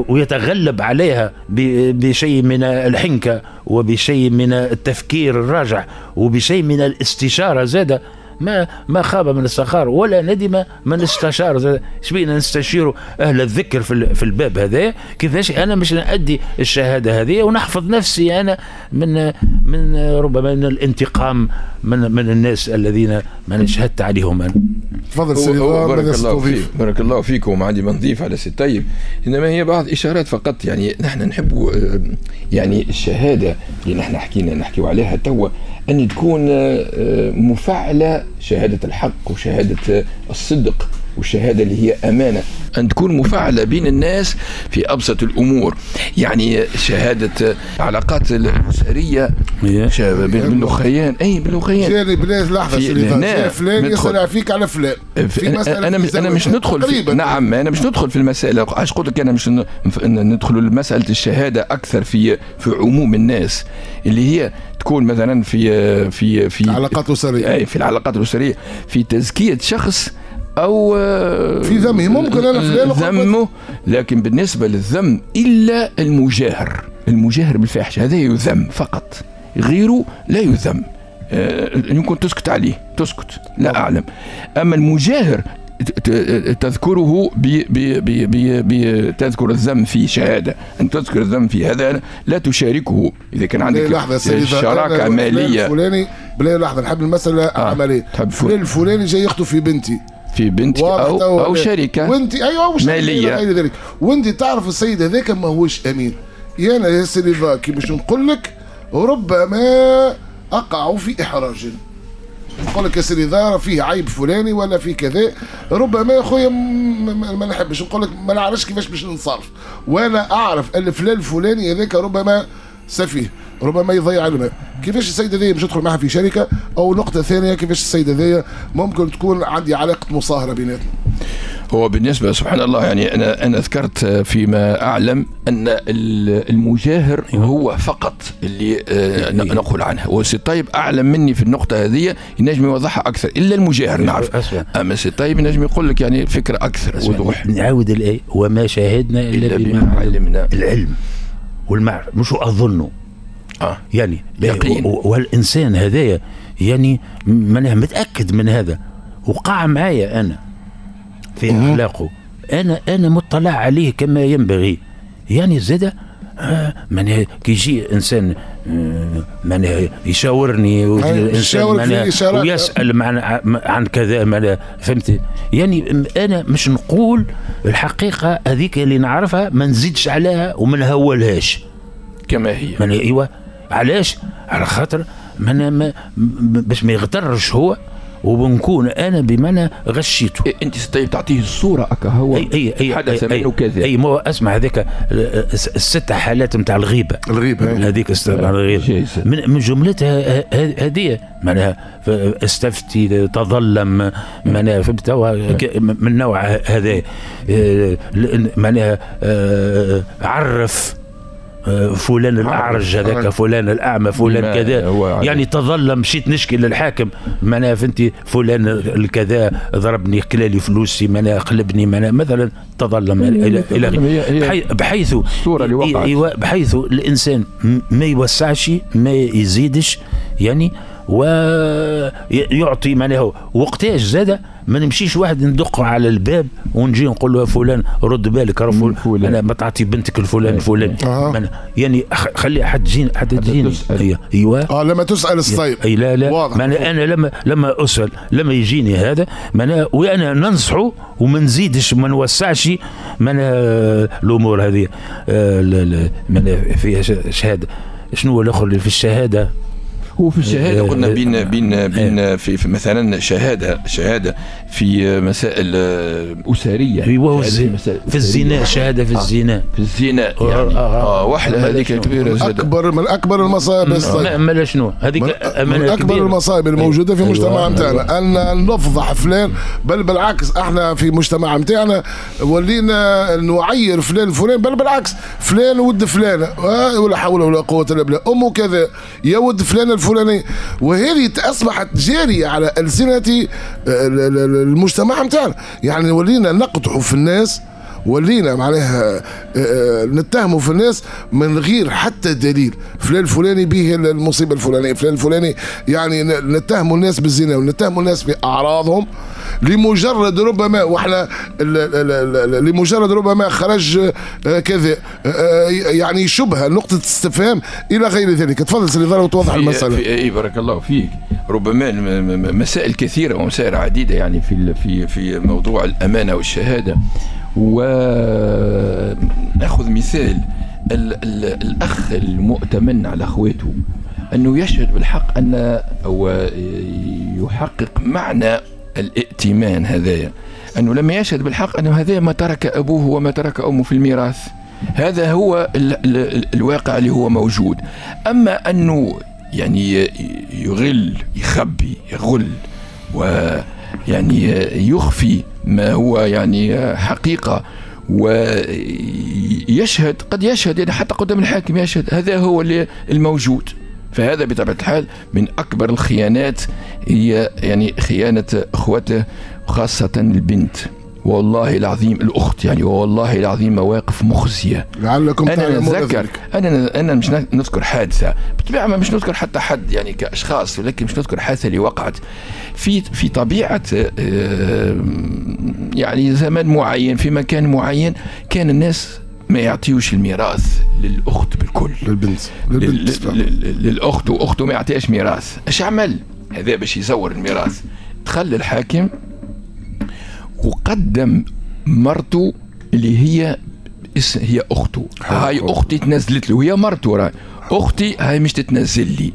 ويتغلب عليها بشيء من الحنكة وبشيء من التفكير الراجع وبشيء من الاستشارة زادة. ما ما خاب من استخار ولا ندم من استشار. إيش بينا نستشير أهل الذكر في في الباب هذا؟ كيفاش أنا مش نأدي الشهادة هذه ونحفظ نفسي أنا من من ربما من الانتقام من من الناس الذين من شهدت عليهم. أنا تفضل سيدي بارك الله فيك بارك الله فيكم. عندي ما نضيف على سي طيب. إنما هي بعض اشارات فقط يعني نحن نحب يعني الشهادة اللي نحن حكينا نحكيو عليها توا. أن تكون مفعله شهادة الحق وشهادة الصدق. والشهادة اللي هي أمانة. أن تكون مفعله بين الناس في أبسط الأمور. يعني شهادة علاقات الأسرية. شا- بين الأخيان. أي بالاخيان جاني بلاد لحظة في- سيدي هنا فلان. يسأل فيك على فلان. في أنا مسألة أنا في مش زواج. مش ندخل في نعم أنا مش ندخل في المسائل عاش قلت لك أنا مش ندخل لمسألة الشهادة أكثر في في عموم الناس. اللي هي تكون مثلا في في في علاقات أسرية. أي في العلاقات الأسرية. في تزكية شخص أو آه، في ذمه. ممكن أنا فلان ذمه لكن بالنسبة للذم إلا المجاهر. المجاهر بالفاحشة هذا يذم فقط. غيره لا يذم. آه، يمكن تسكت عليه. تسكت لا أعلم. أما المجاهر تذكره ب ب ب ب ب تذكر الذم في شهادة. أن تذكر الذم في هذا لا تشاركه. إذا كان عندك لحظة سيدي. شراكه مالية. الفلاني بلاي لحظة. نحب المسألة آه، فل- فلان الفلاني جاي يخطو في بنتي. في بنتك أو أو شركه وانت أيوه وش مالية. غير ذلك. وانت تعرف السيد هذاك ما هوش أمين. يا أنا يا سيدي ذاكي باش نقول لك ربما أقع في إحراج. نقول لك يا سيدي ذا فيه عيب فلاني ولا في كذا. ربما يا خويا ما نحبش. نقول لك ما نعرفش كيفاش باش نتصرف وأنا أعرف أن فلان الفلاني هذاك ربما سفيه. ربما يضيع الماء كيفاش السيد هذايا باش ندخل معها في شركة؟ أو نقطة ثانية كيفاش السيد هذايا ممكن تكون عندي علاقة مصاهرة بيناتنا هو بالنسبة سبحان الله يعني أنا أنا ذكرت فيما أعلم أن ال- المجاهر هو فقط اللي آه، ن- نقول عنه وسي طيب أعلم مني في النقطة هذه ينجم يوضحها أكثر إلا المجاهر نعرف. أسمع. أما سي طيب ينجم يقول لك يعني فكرة أكثر وضوح. نعاود الآية وما شاهدنا إلا, إلا بما علمنا. العلم والمعرفة. مش أظنه. آه. يعني يقين. و- و- والإنسان هذايا يعني م- أنا متأكد من هذا وقع معايا أنا في أخلاقه أنا أنا مطلع عليه كما ينبغي يعني زاد آه من كي يجي إنسان آه، من يشاورني الإنسان. ويسأل عن عن كذا من فهمت يعني أنا مش نقول الحقيقة هذيك اللي نعرفها ما نزيدش عليها وما نهولهاش كما هي أيوه علاش؟ على خاطر ما باش ما يغترش هو وبنكون أنا بمعنى غشيته. إيه، أنت سي طيب تعطيه الصورة أكا هو. اي اي اي حدث اي منه كذا أي ما هو أسمع هذاك الس- الست حالات نتاع الغيبة. الغيبة. هذيك است- الغيبة. من من جملتها هذه معناها استفتي تظلم معناها فهمت من نوع هذا آه، معناها آه، عرف. آه، فلان الأعرج هذاك. فلان الأعمى فلان كذا. يعني تظلم مشيت نشكي للحاكم معناها فهمتي فلان الكذا ضربني كلالي فلوسي معناها قلبني معناها مثلا تظلم إلى إلى بحيث الصورة اللي وقعت. بحيث الإنسان ما يوسعش ما يزيدش يعني ويعطي معناه وقتاش زاد ما نمشيش واحد ندق على الباب ونجي نقول له فلان رد بالك راه فل- فلان. أنا ما تعطي بنتك الفلان أها. من- يعني خلي حد تجيني حد تجيني تسأل. أيوة. أيوه آه لما تسأل الصيب أي لا لا واضح. ما أنا, أنا لما لما أسأل لما يجيني هذا ما أنا وأنا ننصحه وما نزيدش ما نوسعش ما أنا الأمور هذه آه، لا- لا، فيها شهادة شنو هو الأخر اللي في الشهادة هو في الشهادة. آه، قلنا آه، بين بين بين في, في مثلا شهاده شهادة. في مسائل آه، أيوه شهادة مسائل في أسرية. الزنا شهادة في آه. الزنا. في الزنا. آه، يعني آه، آه. آه. واحدة ما هذيك شنو؟ كبيرة زاد أكبر من أكبر المصائب ما الصيب ما شنو. هذيك من, كبيرة. المصائب الموجوده في أيوة، المجتمع أيوة. نتاعنا أن نفضح فلان بل بالعكس إحنا في المجتمع نتاعنا ولينا نعير فلان فلان بل بالعكس فلان ود فلانه آه، ولا حول ولا قوة إلا بالله. أمه كذا يا ود فلان الفلاني. وهذه أصبحت جارية على آه، ال- المجتمع نتاعنا يعني ولينا نقطع في الناس ولينا معناها آه، آه، نتهموا في الناس من غير حتى دليل. فلان الفلاني به المصيبة الفلانية فلان الفلاني يعني نتهموا الناس بالزنا ونتهموا الناس بأعراضهم لمجرد ربما وإحنا لمجرد ربما خرج آه، كذا يعني شبهة نقطة استفهام إلى غير ذلك. تفضل سيدي ضرب وتوضح المسألة. إي بارك الله فيك. ربما مسائل كثيرة ومسائل عديدة يعني في في في موضوع الأمانة والشهادة. وناخذ مثال ال ال الأخ المؤتمن على أخواته أنه يشهد بالحق أن أو يحقق معنى الائتمان هذايا. أنه لم يشهد بالحق أنه هذا ما ترك أبوه وما ترك أمه في الميراث. هذا هو ال ال الواقع اللي هو موجود. أما أنه يعني يغل يخبي يغل ويعني يخفي ما هو يعني حقيقة ويشهد قد يشهد يعني حتى قدام الحاكم يشهد هذا هو الموجود. فهذا بطبيعة الحال من أكبر الخيانات هي يعني خيانة أخوته وخاصة البنت. والله العظيم الأخت يعني والله العظيم مواقف مخزية. لعلكم أنا نتذكر أنا أنا مش نذكر حادثة. بالطبيعة مش نذكر حتى حد يعني كأشخاص ولكن مش نذكر حادثة اللي وقعت. في في طبيعة آه، يعني زمان معين في مكان معين كان الناس ما يعطيوش الميراث للأخت بالكل. للبنت للبنت للأخت وأخته ما يعطيهاش ميراث. إيش عمل؟ هذا باش يزور الميراث. دخل الحاكم وقدم مرته اللي هي هي اخته هاي أختي تنزلت له. هي مرته راي أختي هاي مش تتنزل لي.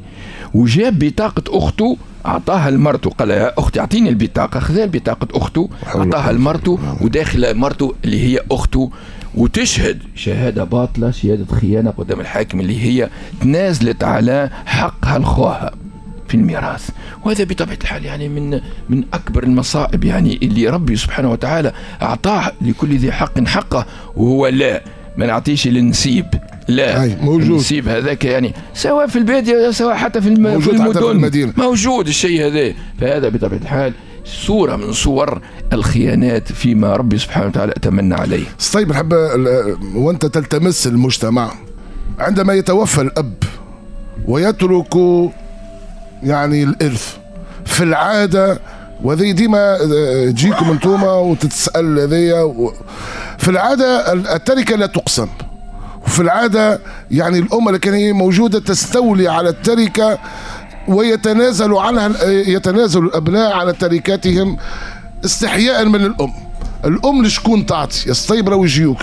وجاب بطاقة أخته أعطاها لمرته قال لها أختي أعطيني البطاقة. خذا بطاقة أخته أعطاها لمرته وداخل مرته اللي هي أخته وتشهد شهادة باطلة شهادة خيانة قدام الحاكم اللي هي تنازلت على حقها لخوها في الميراث. وهذا بطبيعة الحال يعني من من أكبر المصائب يعني اللي ربي سبحانه وتعالى أعطاه لكل ذي حق حقه وهو لا. ما نعطيش للنسيب لا. أي موجود. النسيب هذاك يعني سواء في البادية سواء حتى في, موجود في المدن حتى في المدينة. موجود الشيء هذا. فهذا بطبيعة الحال صورة من صور الخيانات فيما ربي سبحانه وتعالى أتمنى عليه. طيب نحب وأنت تلتمس المجتمع. عندما يتوفى الأب ويترك يعني الإرث. في العادة وذي ديما تجيكم انتوما وتتسأل هذيا في العادة التركة لا تقسم. وفي العادة يعني الأمة اللي كانت موجودة تستولي على التركة ويتنازل عنها يتنازل الأبناء على تركاتهم استحياء من الأم. الأم لشكون تعطي؟ يا راهو يجيوك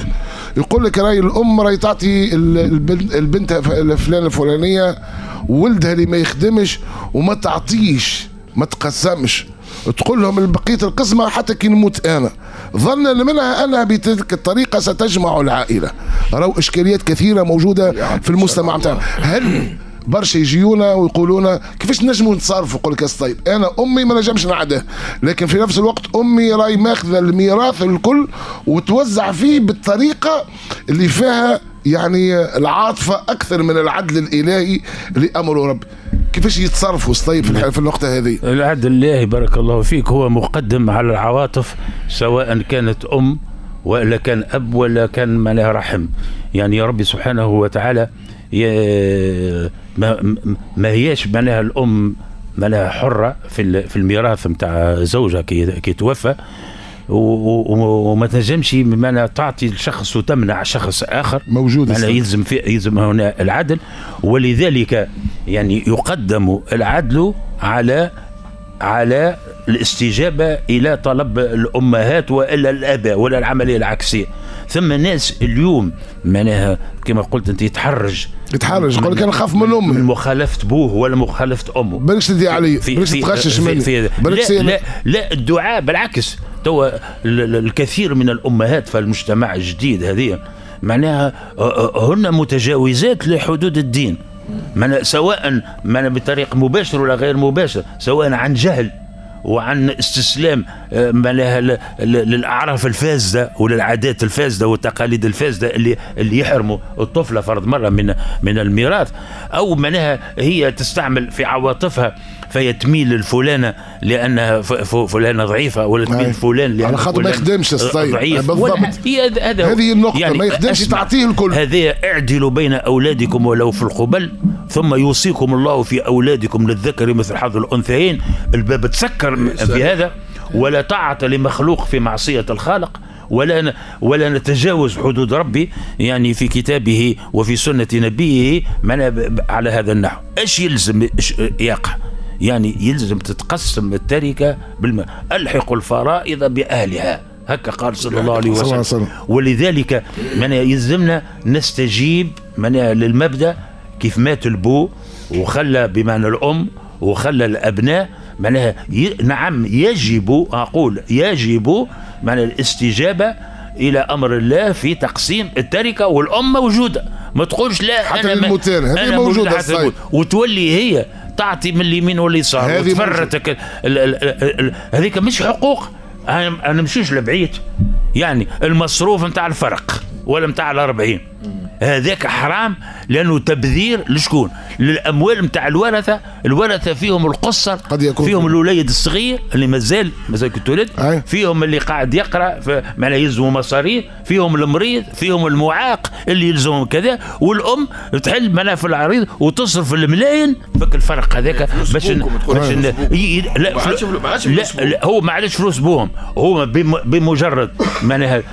يقول لك رأي الأم راهي تعطي البنت الفلانة الفلانية ولدها اللي ما يخدمش وما تعطيش ما تقسمش. تقول لهم بقيه القسمة حتى كي نموت أنا. ظنا منها أنها بتلك الطريقة ستجمع العائلة. راهو إشكاليات كثيرة موجودة في المجتمع بتاعنا هل برشا يجيونا ويقولونا كيفاش نجموا نتصرفوا؟ يقول لك طيب أنا أمي ما نجمش نعده لكن في نفس الوقت أمي راهي ماخذة الميراث الكل وتوزع فيه بالطريقة اللي فيها يعني العاطفة أكثر من العدل الإلهي اللي امره ربي كيفاش يتصرفوا طيب في, النقطة هذه؟ العدل الإلهي بارك الله فيك هو مقدم على العواطف سواء كانت أم ولا كان أب ولا كان معناها رحم. يعني يا ربي سبحانه وتعالى ما, ما هياش معناها الأم معناها حرة في في الميراث نتاع زوجها كي كي توفى. وما تنجمش بمعنى تعطي لشخص وتمنع شخص آخر. موجود معناها يلزم في يلزم هنا العدل. ولذلك يعني يقدم العدل على على الاستجابة إلى طلب الأمهات وإلا الاباء ولا العملية العكسية. ثم ناس اليوم معناها كما قلت أنت يتحرج يتحرج يقول لك أنا نخاف من أمي. من مخالفة بوه ولا مخالفة أمه. بالك تدي علي بالك تغشش مني. في لا, لا لا الدعاء بالعكس. توا الكثير من الأمهات في المجتمع الجديد هذه معناها هن متجاوزات لحدود الدين. من سواء من بطريق مباشر ولا غير مباشر سواء عن جهل وعن استسلام آه، للأعراف الفاسدة وللعادات الفاسدة والتقاليد الفاسدة اللي اللي يحرموا الطفلة فرض مرة من من الميراث أو معناها هي تستعمل في عواطفها. فهي تميل للفلانة لأنها فلانة ضعيفة ولا تميل لفلان لأن على خاطر ما يخدمش ضعيف. بالضبط هي هذا هذه النقطة يعني ما يخدمش تعطيه الكل. هذا اعدلوا بين أولادكم ولو في القبل ثم يوصيكم الله في أولادكم للذكر مثل حظ الأنثيين. الباب تسكر في هذا. ولا طاعة لمخلوق في معصية الخالق. ولا ولا نتجاوز حدود ربي يعني في كتابه وفي سنة نبيه على هذا النحو. إيش يلزم يقع يعني يلزم تتقسم التركة بالماء. ألحق الفرائض بأهلها. هكا قال صلى الله عليه وسلم. ولذلك من يلزمنا نستجيب من للمبدأ كيف مات البو وخلى بمعنى الأم وخلى الأبناء. معناها ي... نعم يجب أقول يجب معناها الاستجابة إلى أمر الله في تقسيم التركة والأم موجودة. ما تقولش لا حتى أنا للمتان، هذه أنا حتى الصيد. وتولي هي تعطي من اليمين واليسار وتفرتك ال- ال- ال- ال- هذيك مش حقوق. أنا أنا نمشيش لبعيد. يعني المصروف نتاع الفرق ولا نتاع الأربعين. هذاك حرام لأنه تبذير لشكون؟ للأموال نتاع الورثة، الورثة فيهم القصر قد يكون فيهم في- الوليد الصغير اللي مازال مازال كنت ولد أي. فيهم اللي قاعد يقرأ معناها يلزموا مصاريف فيهم المريض فيهم المعاق اللي يلزمهم كذا والأم تحل معناها في العريض وتصرف الملايين. فك الفرق هذاك باش باش لا هو ما عادش فلوس بوهم. هو بم- بمجرد معناها ال-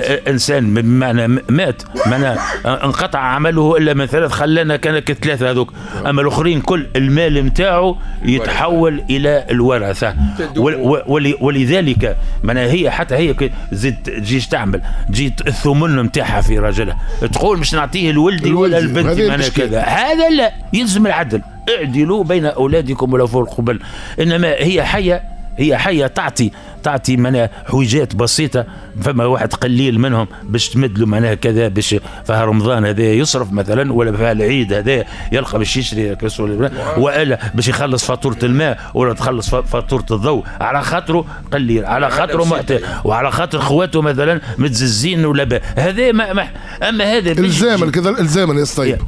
الإنسان بمعنى مات معناها انقطع عمله إلا من ثلاث خلانا كان كثلاثه هذوك. أما الأخرين كل المال نتاعو يتحول إلى الورثة. ول- ول- ول- ولذلك معناها هي حتى هي زيد تجيش تعمل. تجي الثمن نتاعها في راجلها تقول مش نعطيه لولدي ولا هذه معناها. كذا. هذا لا. يلزم العدل. اعدلوا بين أولادكم ولا فوق القبل. إنما هي حيه هي حيه تعطي تعطي معناها حويجات بسيطة فما واحد قليل منهم باش تمد له معناها كذا باش فيها رمضان هذا يصرف مثلا ولا فيها العيد هذا يلقى باش يشري كاس ولا وإلا باش يخلص فاتورة الماء ولا تخلص فاتورة الضوء على خاطره قليل على خاطره محتاج وعلى خاطر خواته مثلا متززين ولا هذا ما ما أما هذا إلزاما يجي- كذا إلزاما يا سطيب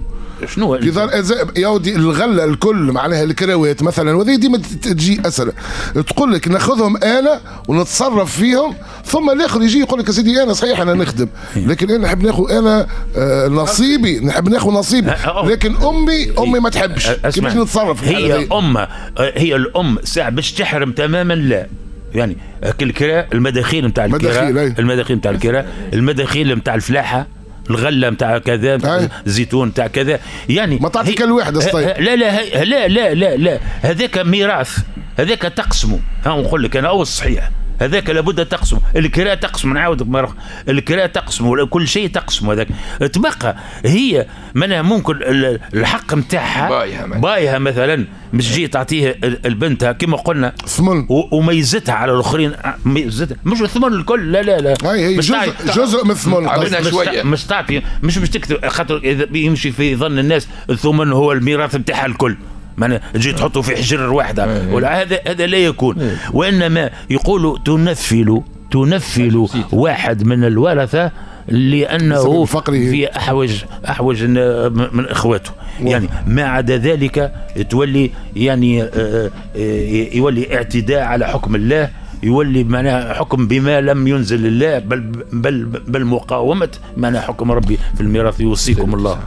شنو كذا الأز- يا ودي الغلة الكل معناها الكراوات مثلا وهذه ديما تجي أسئلة. تقول لك ناخذهم أنا ونتصرف فيهم ثم الآخر يجي يقول لك يا سيدي أنا صحيح أنا نخدم. لكن أنا نحب ناخذ أنا آه، نصيبي نحب ناخذ نصيبي. أه، لكن أمي أمي ما تحبش. كيفاش نتصرف؟ في هي؟ أم هي الأم ساعة باش تحرم تماما لا. يعني الكراء المداخيل نتاع الكراء. المداخيل نتاع الكراء المداخيل نتاع الفلاحة. الغله نتاع كذا. الزيتون نتاع كذا يعني ما تعطي هي- كل واحد أصطيب. ه- لا لا لا لا لا لا هذاك ميراث هذاك تقسمه ها نقول لك أنا هو الصحيح هذاك لابد تقسمه الكراء تقسم. نعاود مرة الكراء تقسمه كل شيء تقسمه هذاك. تبقى هي منها ممكن ال- الحق نتاعها بايها مثلاً. بايها مثلا. مش تجي تعطيه ال- البنت كما قلنا. ثمن. وميزتها على الآخرين. ميزتها. مش الثمن الكل. لا لا لا. هاي هي مش جزء تعطي- جزء من الثمن عملنا. تع- مش تعطي. مش مش تكتب. خاطر إذا يمشي في ظن الناس الثمن هو الميراث بتاعها الكل. ما تجي تحطه في حجر واحدة. ولا هذا هذا لا يكون. وإنما يقولوا تنفل تنفل واحد من الورثة لأنه. في احوج أحوج من من إخواته. يعني ما عدا ذلك تولي يعني آه، آه، يولي اعتداء على حكم الله يولي معناها حكم بما لم ينزل الله بل بل بل مقاومة معناها حكم ربي في الميراث يوصيكم الله.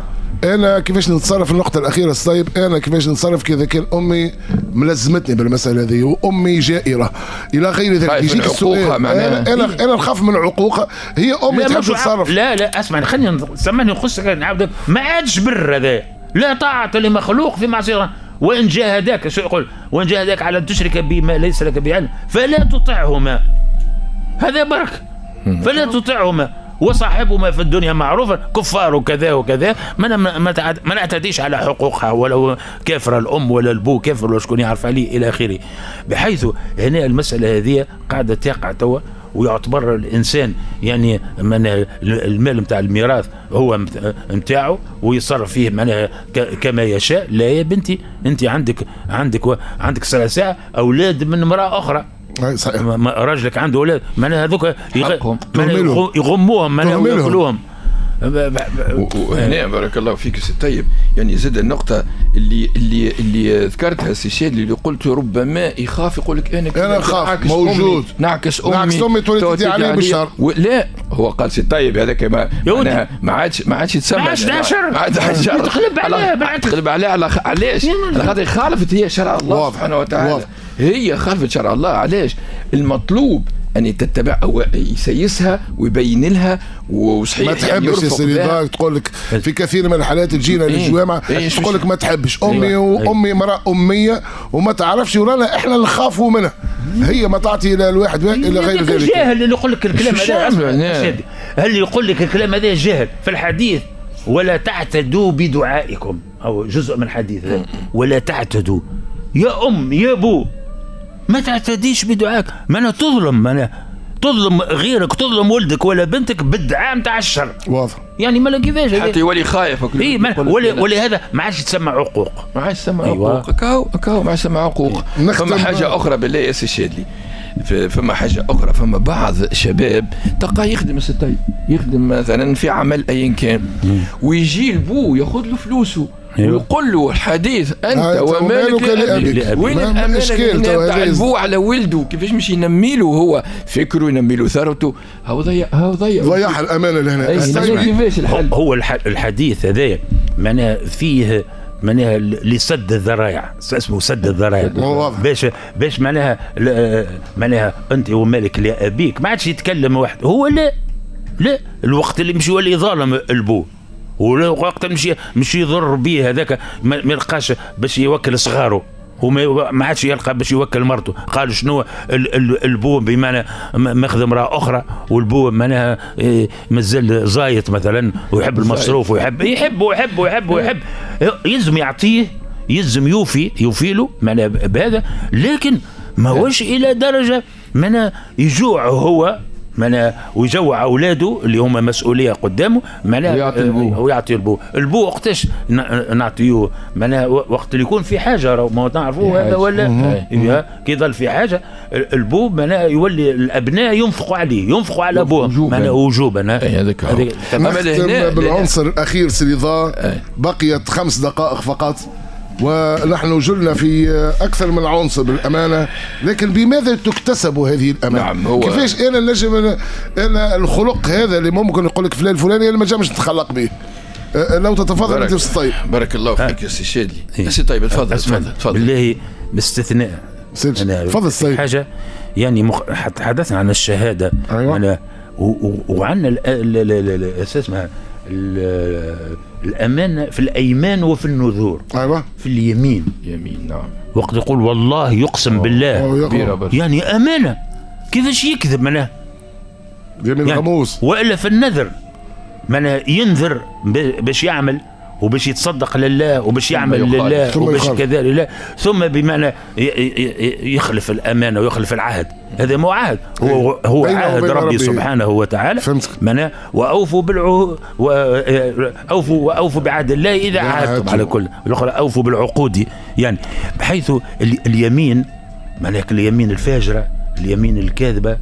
أنا كيفاش نتصرف النقطة الأخيرة الصيب أنا كيفاش نتصرف كذا كان امي ملزمتني بالمسألة هذه وأمي جائرة. إلى غير ذلك من يجيك السؤال. أنا أنا, أنا نخاف من عقوقها هي أمي لا تحب تتصرف. لا لا اسمع خليني سمعني نخصك نعاودك ما عادش بر هذا. لا طاعة لمخلوق في معصية. وإن جاهداك شو يقول؟ وإن جاهداك على أن تشرك بما ليس لك بعلم فلا تطعهما. هذا برك فلا تطعهما. وصاحبهما في الدنيا معروفا كفار وكذا وكذا. ما ما نعتديش على حقوقها ولو كافره الأم ولا البو كافر ولا شكون يعرف عليه إلى آخره. بحيث هنا المسألة هذه قاعدة تقع توا ويعتبر الإنسان يعني من المال نتاع الميراث هو نتاعو ويصرف فيه معناها كما يشاء. لا يا بنتي أنت عندك عندك عندك سلاسة أولاد من امرأة أخرى. صحيح ما- ما- راجلك عنده أولاد معناها هذوك يغموهم معناها. ويأكلوهم ب- ب- و- وهنا بارك الله فيك سي طيب يعني زاد النقطة اللي اللي اللي ذكرتها سي شادلي اللي قلت ربما يخاف يقول لك أنا أخاف، نعكس موجود. أمي نعكس أمي نعكس أمي تولي علي. بالشر. و- لا هو قال سي طيب هذاك ما ما عادش ما عادش يتسمى ما عادش ده شر. ما عادش شر تقلب عليه. تقلب عليه على علاش؟ على خاطر خالفت هي شرع الله. سبحانه وتعالى واضح. هي خالفت شرع الله علاش؟ المطلوب أن تتبع أو يسيسها ويبين لها وصحيح ما يعني تحبش يا سيدي تقول لك في كثير من الحالات تجينا إيه. للجوامع إيه، تقول لك ما تحبش. أمي أيوة. وأمي امرأة أمية وما تعرفش ورانا إحنا اللي نخافوا منها. هي ما تعطي إلى الواحد إلى غير ذلك. الجاهل اللي يقول لك الكلام هذا هل يقول لك الكلام هذا جاهل. في الحديث ولا تعتدوا بدعائكم أو جزء من الحديث ولا تعتدوا. يا أم يا أبو ما تعتديش بدعاك. ما أنا تظلم ما أنا تظلم غيرك تظلم ولدك ولا بنتك بالدعاء نتاع الشر. واضح. يعني ما كيفاش حتى يولي خايف اي ولا ولهذا ما عادش تسمى عقوق. ما عادش تسمى أيوة. عقوق. كاو كاو ما عادش تسمى عقوق. نختم فما حاجة أخرى بالله يا سي شادلي. فما حاجة أخرى. فما بعض شباب تلقاه يخدم الستاي يخدم مثلا في عمل ايا كان. ويجي البو ياخذ له فلوسه. ويقول له الحديث أنت أنت ومالك لأبيك؟ لأبيك. وين ما- ما الأمانة اللي هذا البو على ولده؟ كيفاش مش ينمي له هو؟ فكره ينمي له ثروته. هاو ضيع هاو ضيع. ضيع الأمانة لهنا استمع. كيفاش الحل؟ هو الح- الحديث هذايا معناها فيه معناها لسد الذرائع. اسمه سد الذرائع. باش باش معناها لا- معناها أنت ومالك لأبيك. ما عادش يتكلم واحد. هو لا لا الوقت اللي مش يولي ظالم البو ولا وقت اللي مش مش يضر به هذاك ما يلقاش باش يوكل صغاره. وما ما عادش يلقى باش يوكل مرته. قال شنو؟ ال- ال- البو بمعنى ماخذ امرأة أخرى والبو معناها إيه، مازال زايط مثلا ويحب المصروف ويحب يحب ويحب ويحب ويحب. يلزم يعطيه يلزم يوفي يوفي له معناها بهذا. لكن ما هوش إلى درجة معناها يجوع هو معناها ويجوع أولاده اللي هما مسؤولية قدامه معناها ويعطي البو. ويعطي البو البو وقتاش ن- نعطيوه معناها وقت اللي يكون في حاجة راهو ما نعرفوه هذا. ولا. إيه، كي يظل في حاجة ال- البو معناها يولي الأبناء ينفقوا عليه ينفقوا على ابوهم وجوباً. معناها وجوبا أي هذاك لهنا- بالعنصر الأخير سيدي أي. بقيت خمس دقائق فقط ونحن جلنا في أكثر من عنصر بالأمانة لكن بماذا تكتسب هذه الأمانة؟ نعم، هو- كيفاش أنا نجم أنا- أنا الخلق هذا اللي ممكن نقول لك فلان الفلاني أنا ما نجمش نتخلق به. أه، لو تتفضل أنت الطيب بارك الله فيك يا سي شادلي إيه. يا سي طيب تفضل تفضل تفضل. بالله باستثناء. تفضل السيد حاجة يعني مخ... تحدثنا عن الشهادة. أيوة. أنا و... و... وعن ال... ال... ال... ال... ال... اسمها ال... الامانه في الأيمان وفي النذور. أيوه. في اليمين. يمين نعم. وقت يقول والله يقسم بالله. أو يقرأ. كبيرة برشا يعني أمانة. كيفاش يكذب معناه؟ يمين يعني غموس. وإلا في النذر. معناه ينذر باش يعمل. وباش يتصدق لله وباش يعمل. لله ثم وباش. كذا لله ثم بمعنى ي- ي- يخلف الأمانة ويخلف العهد هذا مو عهد هو هو بينه عهد ربي ربه. سبحانه وتعالى فهمتك. معناه وأوفوا بالعهود أوفوا وأوفوا بعهد الله إذا عاهدتم. على كل الأخرى أوفوا بالعقود يعني بحيث ال- اليمين معناها اليمين الفاجرة اليمين الكاذبة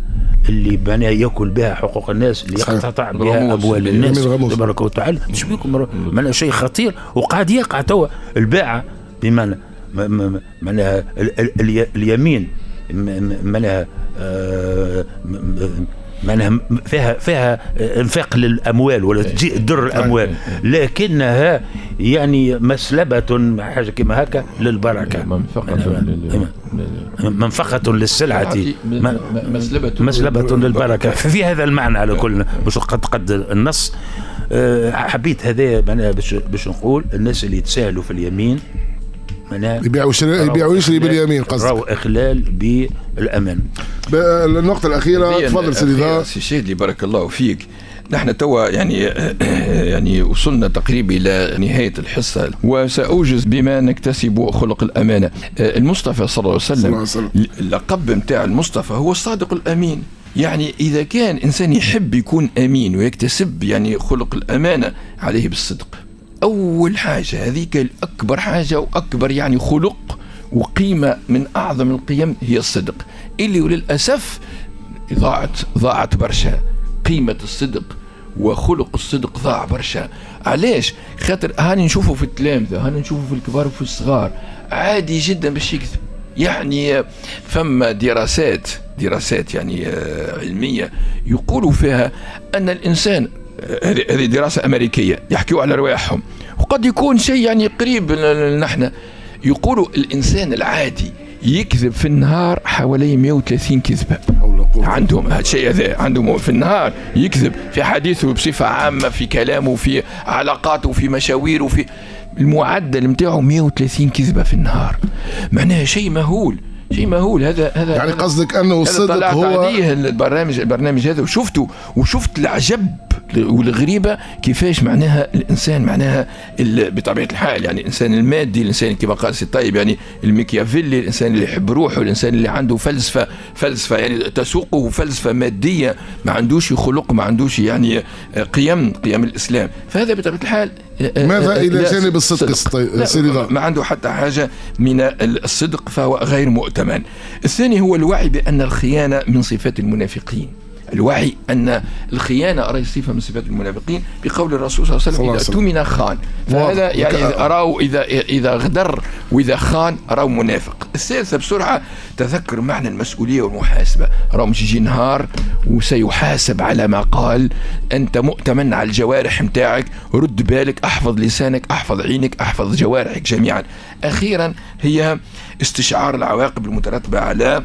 اللي معناها يأكل بها حقوق الناس اللي. يقتطع بها. أموال الناس. تبارك وتعالى مش بيكم معناها شيء خطير وقاعد يقع توا الباعة بمعنى معناها ال- ال- الي- اليمين معناها معناها فيها فيها انفاق للأموال ولا تجي در الأموال. لكنها يعني مسلبة حاجة كما هكا للبركة. منفقة معناها- منفقة للسلعة. م- مسلبة مسلبة للبركة. في هذا المعنى على كل مش قد قد النص. آه، حبيت هذا معناها باش باش نقول الناس اللي يتساهلوا في اليمين معناها يبيع ويشري يبيع ويشري باليمين قصدك. راهو إخلال بالامان النقطة الأخيرة تفضل سيدي أخي ذا. سي شادلي بارك الله فيك. نحن توا يعني يعني وصلنا تقريبا إلى نهاية الحصة وسأوجز بما نكتسب خلق الأمانة. المصطفى صلى الله وسلم عليه وسلم. اللقب نتاع المصطفى هو الصادق الأمين. يعني إذا كان إنسان يحب يكون أمين ويكتسب يعني خلق الأمانة عليه بالصدق أول حاجة هذيك الأكبر حاجة وأكبر يعني خلق وقيمة من أعظم القيم هي الصدق. اللي وللأسف ضاعت ضاعت برشا. قيمة الصدق وخلق الصدق ضاع برشا. علاش؟ خاطر هاني نشوفه في التلامذة هاني نشوفه في الكبار وفي الصغار. عادي جدا باش يكذب. يعني فما دراسات دراسات يعني آه، علمية يقولوا فيها أن الإنسان آه، هذه دراسة أمريكية يحكيوا على رواحهم. وقد يكون شيء يعني قريب نحن يقولوا الإنسان العادي يكذب في النهار حوالي 130 كذبة. عندهم هذا الشيء هذا عندهم في النهار يكذب في حديثه بصفة عامة في كلامه في علاقاته في مشاويره في المعدل نتاعو 130 كذبة في النهار. معناها شيء مهول شيء مهول. هذا هذا يعني قصدك أنه الصدق طلعت هو عليه البرنامج البرنامج هذا. وشفته وشفت العجب والغريبة كيفاش معناها الإنسان معناها بطبيعة الحال يعني الإنسان المادي الإنسان كما قال سي طيب يعني الميكيافيلي الإنسان اللي يحب روحه الإنسان اللي عنده فلسفة فلسفة يعني تسوقه فلسفة مادية ما عندوش خلق ما عندوش يعني قيم قيم الإسلام. فهذا بطبيعة الحال ماذا إلى جانب الصدق؟ سيدي ما عنده حتى حاجة من الصدق فهو غير مؤتمن. الثاني هو الوعي بأن الخيانة من صفات المنافقين. الوعي أن الخيانة أرى صفة من صفات المنافقين بقول الرسول صلى الله عليه وسلم إذا اؤتمن خان. فهذا يعني أراه إذا إذا غدر وإذا خان أراه منافق. الثالثة بسرعة تذكر معنى المسؤولية والمحاسبة. راه مش يجي نهار وسيحاسب على ما قال. أنت مؤتمن على الجوارح متاعك. رد بالك أحفظ لسانك أحفظ عينك أحفظ جوارحك جميعا. أخيرا هي استشعار العواقب المترتبة على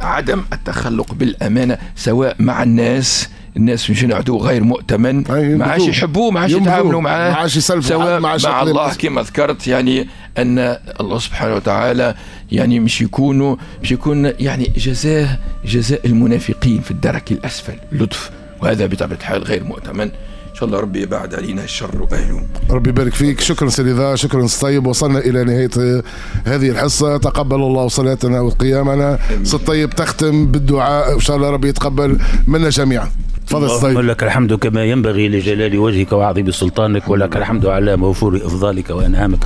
عدم التخلق بالأمانة سواء مع الناس الناس مش نعدو غير مؤتمن ما عادش يحبوه ما عادش يتعاملوا معاه. ما عادش سواء مع, مع الله كما ذكرت يعني أن الله سبحانه وتعالى يعني مش يكونوا مش يكون يعني جزاه جزاء المنافقين في الدرك الأسفل لطف. وهذا بطبيعة الحال غير مؤتمن. شاء الله ربي يبعد علينا الشر وأهله. ربي يبارك فيك. شكرا سيدي ذا شكرا طيب. وصلنا إلى نهاية هذه الحصة. تقبل الله صلاتنا وقيامنا. ست طيب تختم بالدعاء. إن شاء الله ربي يتقبل منا جميعا. تفضل طيب. لك الحمد كما ينبغي لجلال وجهك وعظيم سلطانك ولك الحمد على موفور إفضالك وإنعامك.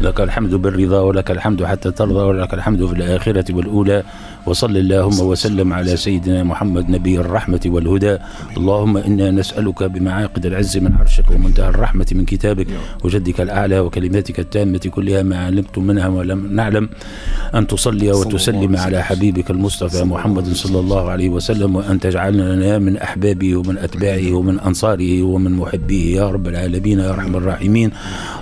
لك الحمد بالرضا ولك الحمد حتى ترضى ولك الحمد في الآخرة والأولى. وصل اللهم وسلم على سيدنا محمد نبي الرحمة والهدى. اللهم إنا نسألك بمعاقد العز من عرشك ومنتهى الرحمة من كتابك وجدك الأعلى وكلماتك التامة كلها ما علمت منها ولم نعلم. أن تصلي وتسلم على حبيبك المصطفى محمد صلى الله عليه وسلم وأن تجعلنا من أحبابه ومن أتباعه ومن أنصاره ومن محبيه. يا رب العالمين يا أرحم الراحمين.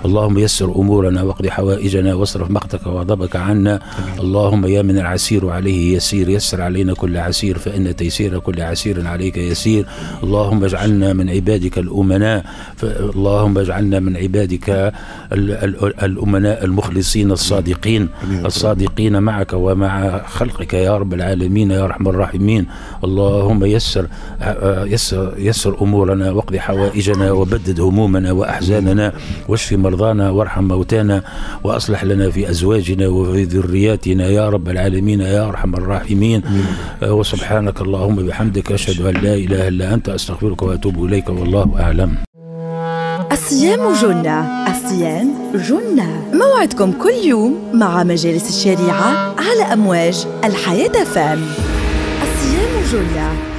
اللهم يسر أمورنا واقض حوائجنا واصرف مقتك وغضبك عنا. اللهم يا من العسير عليه يسير يسر علينا كل عسير فإن تيسير كل عسير عليك يسير. اللهم اجعلنا من عبادك الأمناء اللهم اجعلنا من عبادك الأمناء المخلصين الصادقين. الصادقين معك ومع خلقك يا رب العالمين يا رحم الراحمين. اللهم يسر يسر يسر أمورنا واقض حوائجنا وبدد همومنا وأحزاننا واشف مرضانا وارحم موتانا وأصلح لنا في أزواجنا وفي ذرياتنا يا رب العالمين يا أرحم الراحمين. آه، وسبحانك اللهم بحمدك أشهد أن لا إله إلا أنت أستغفرك وأتوب إليك والله أعلم. الصيام جنة الصيام جنة. موعدكم كل يوم مع مجالس الشريعة على أمواج الحياة فام الصيام جنة.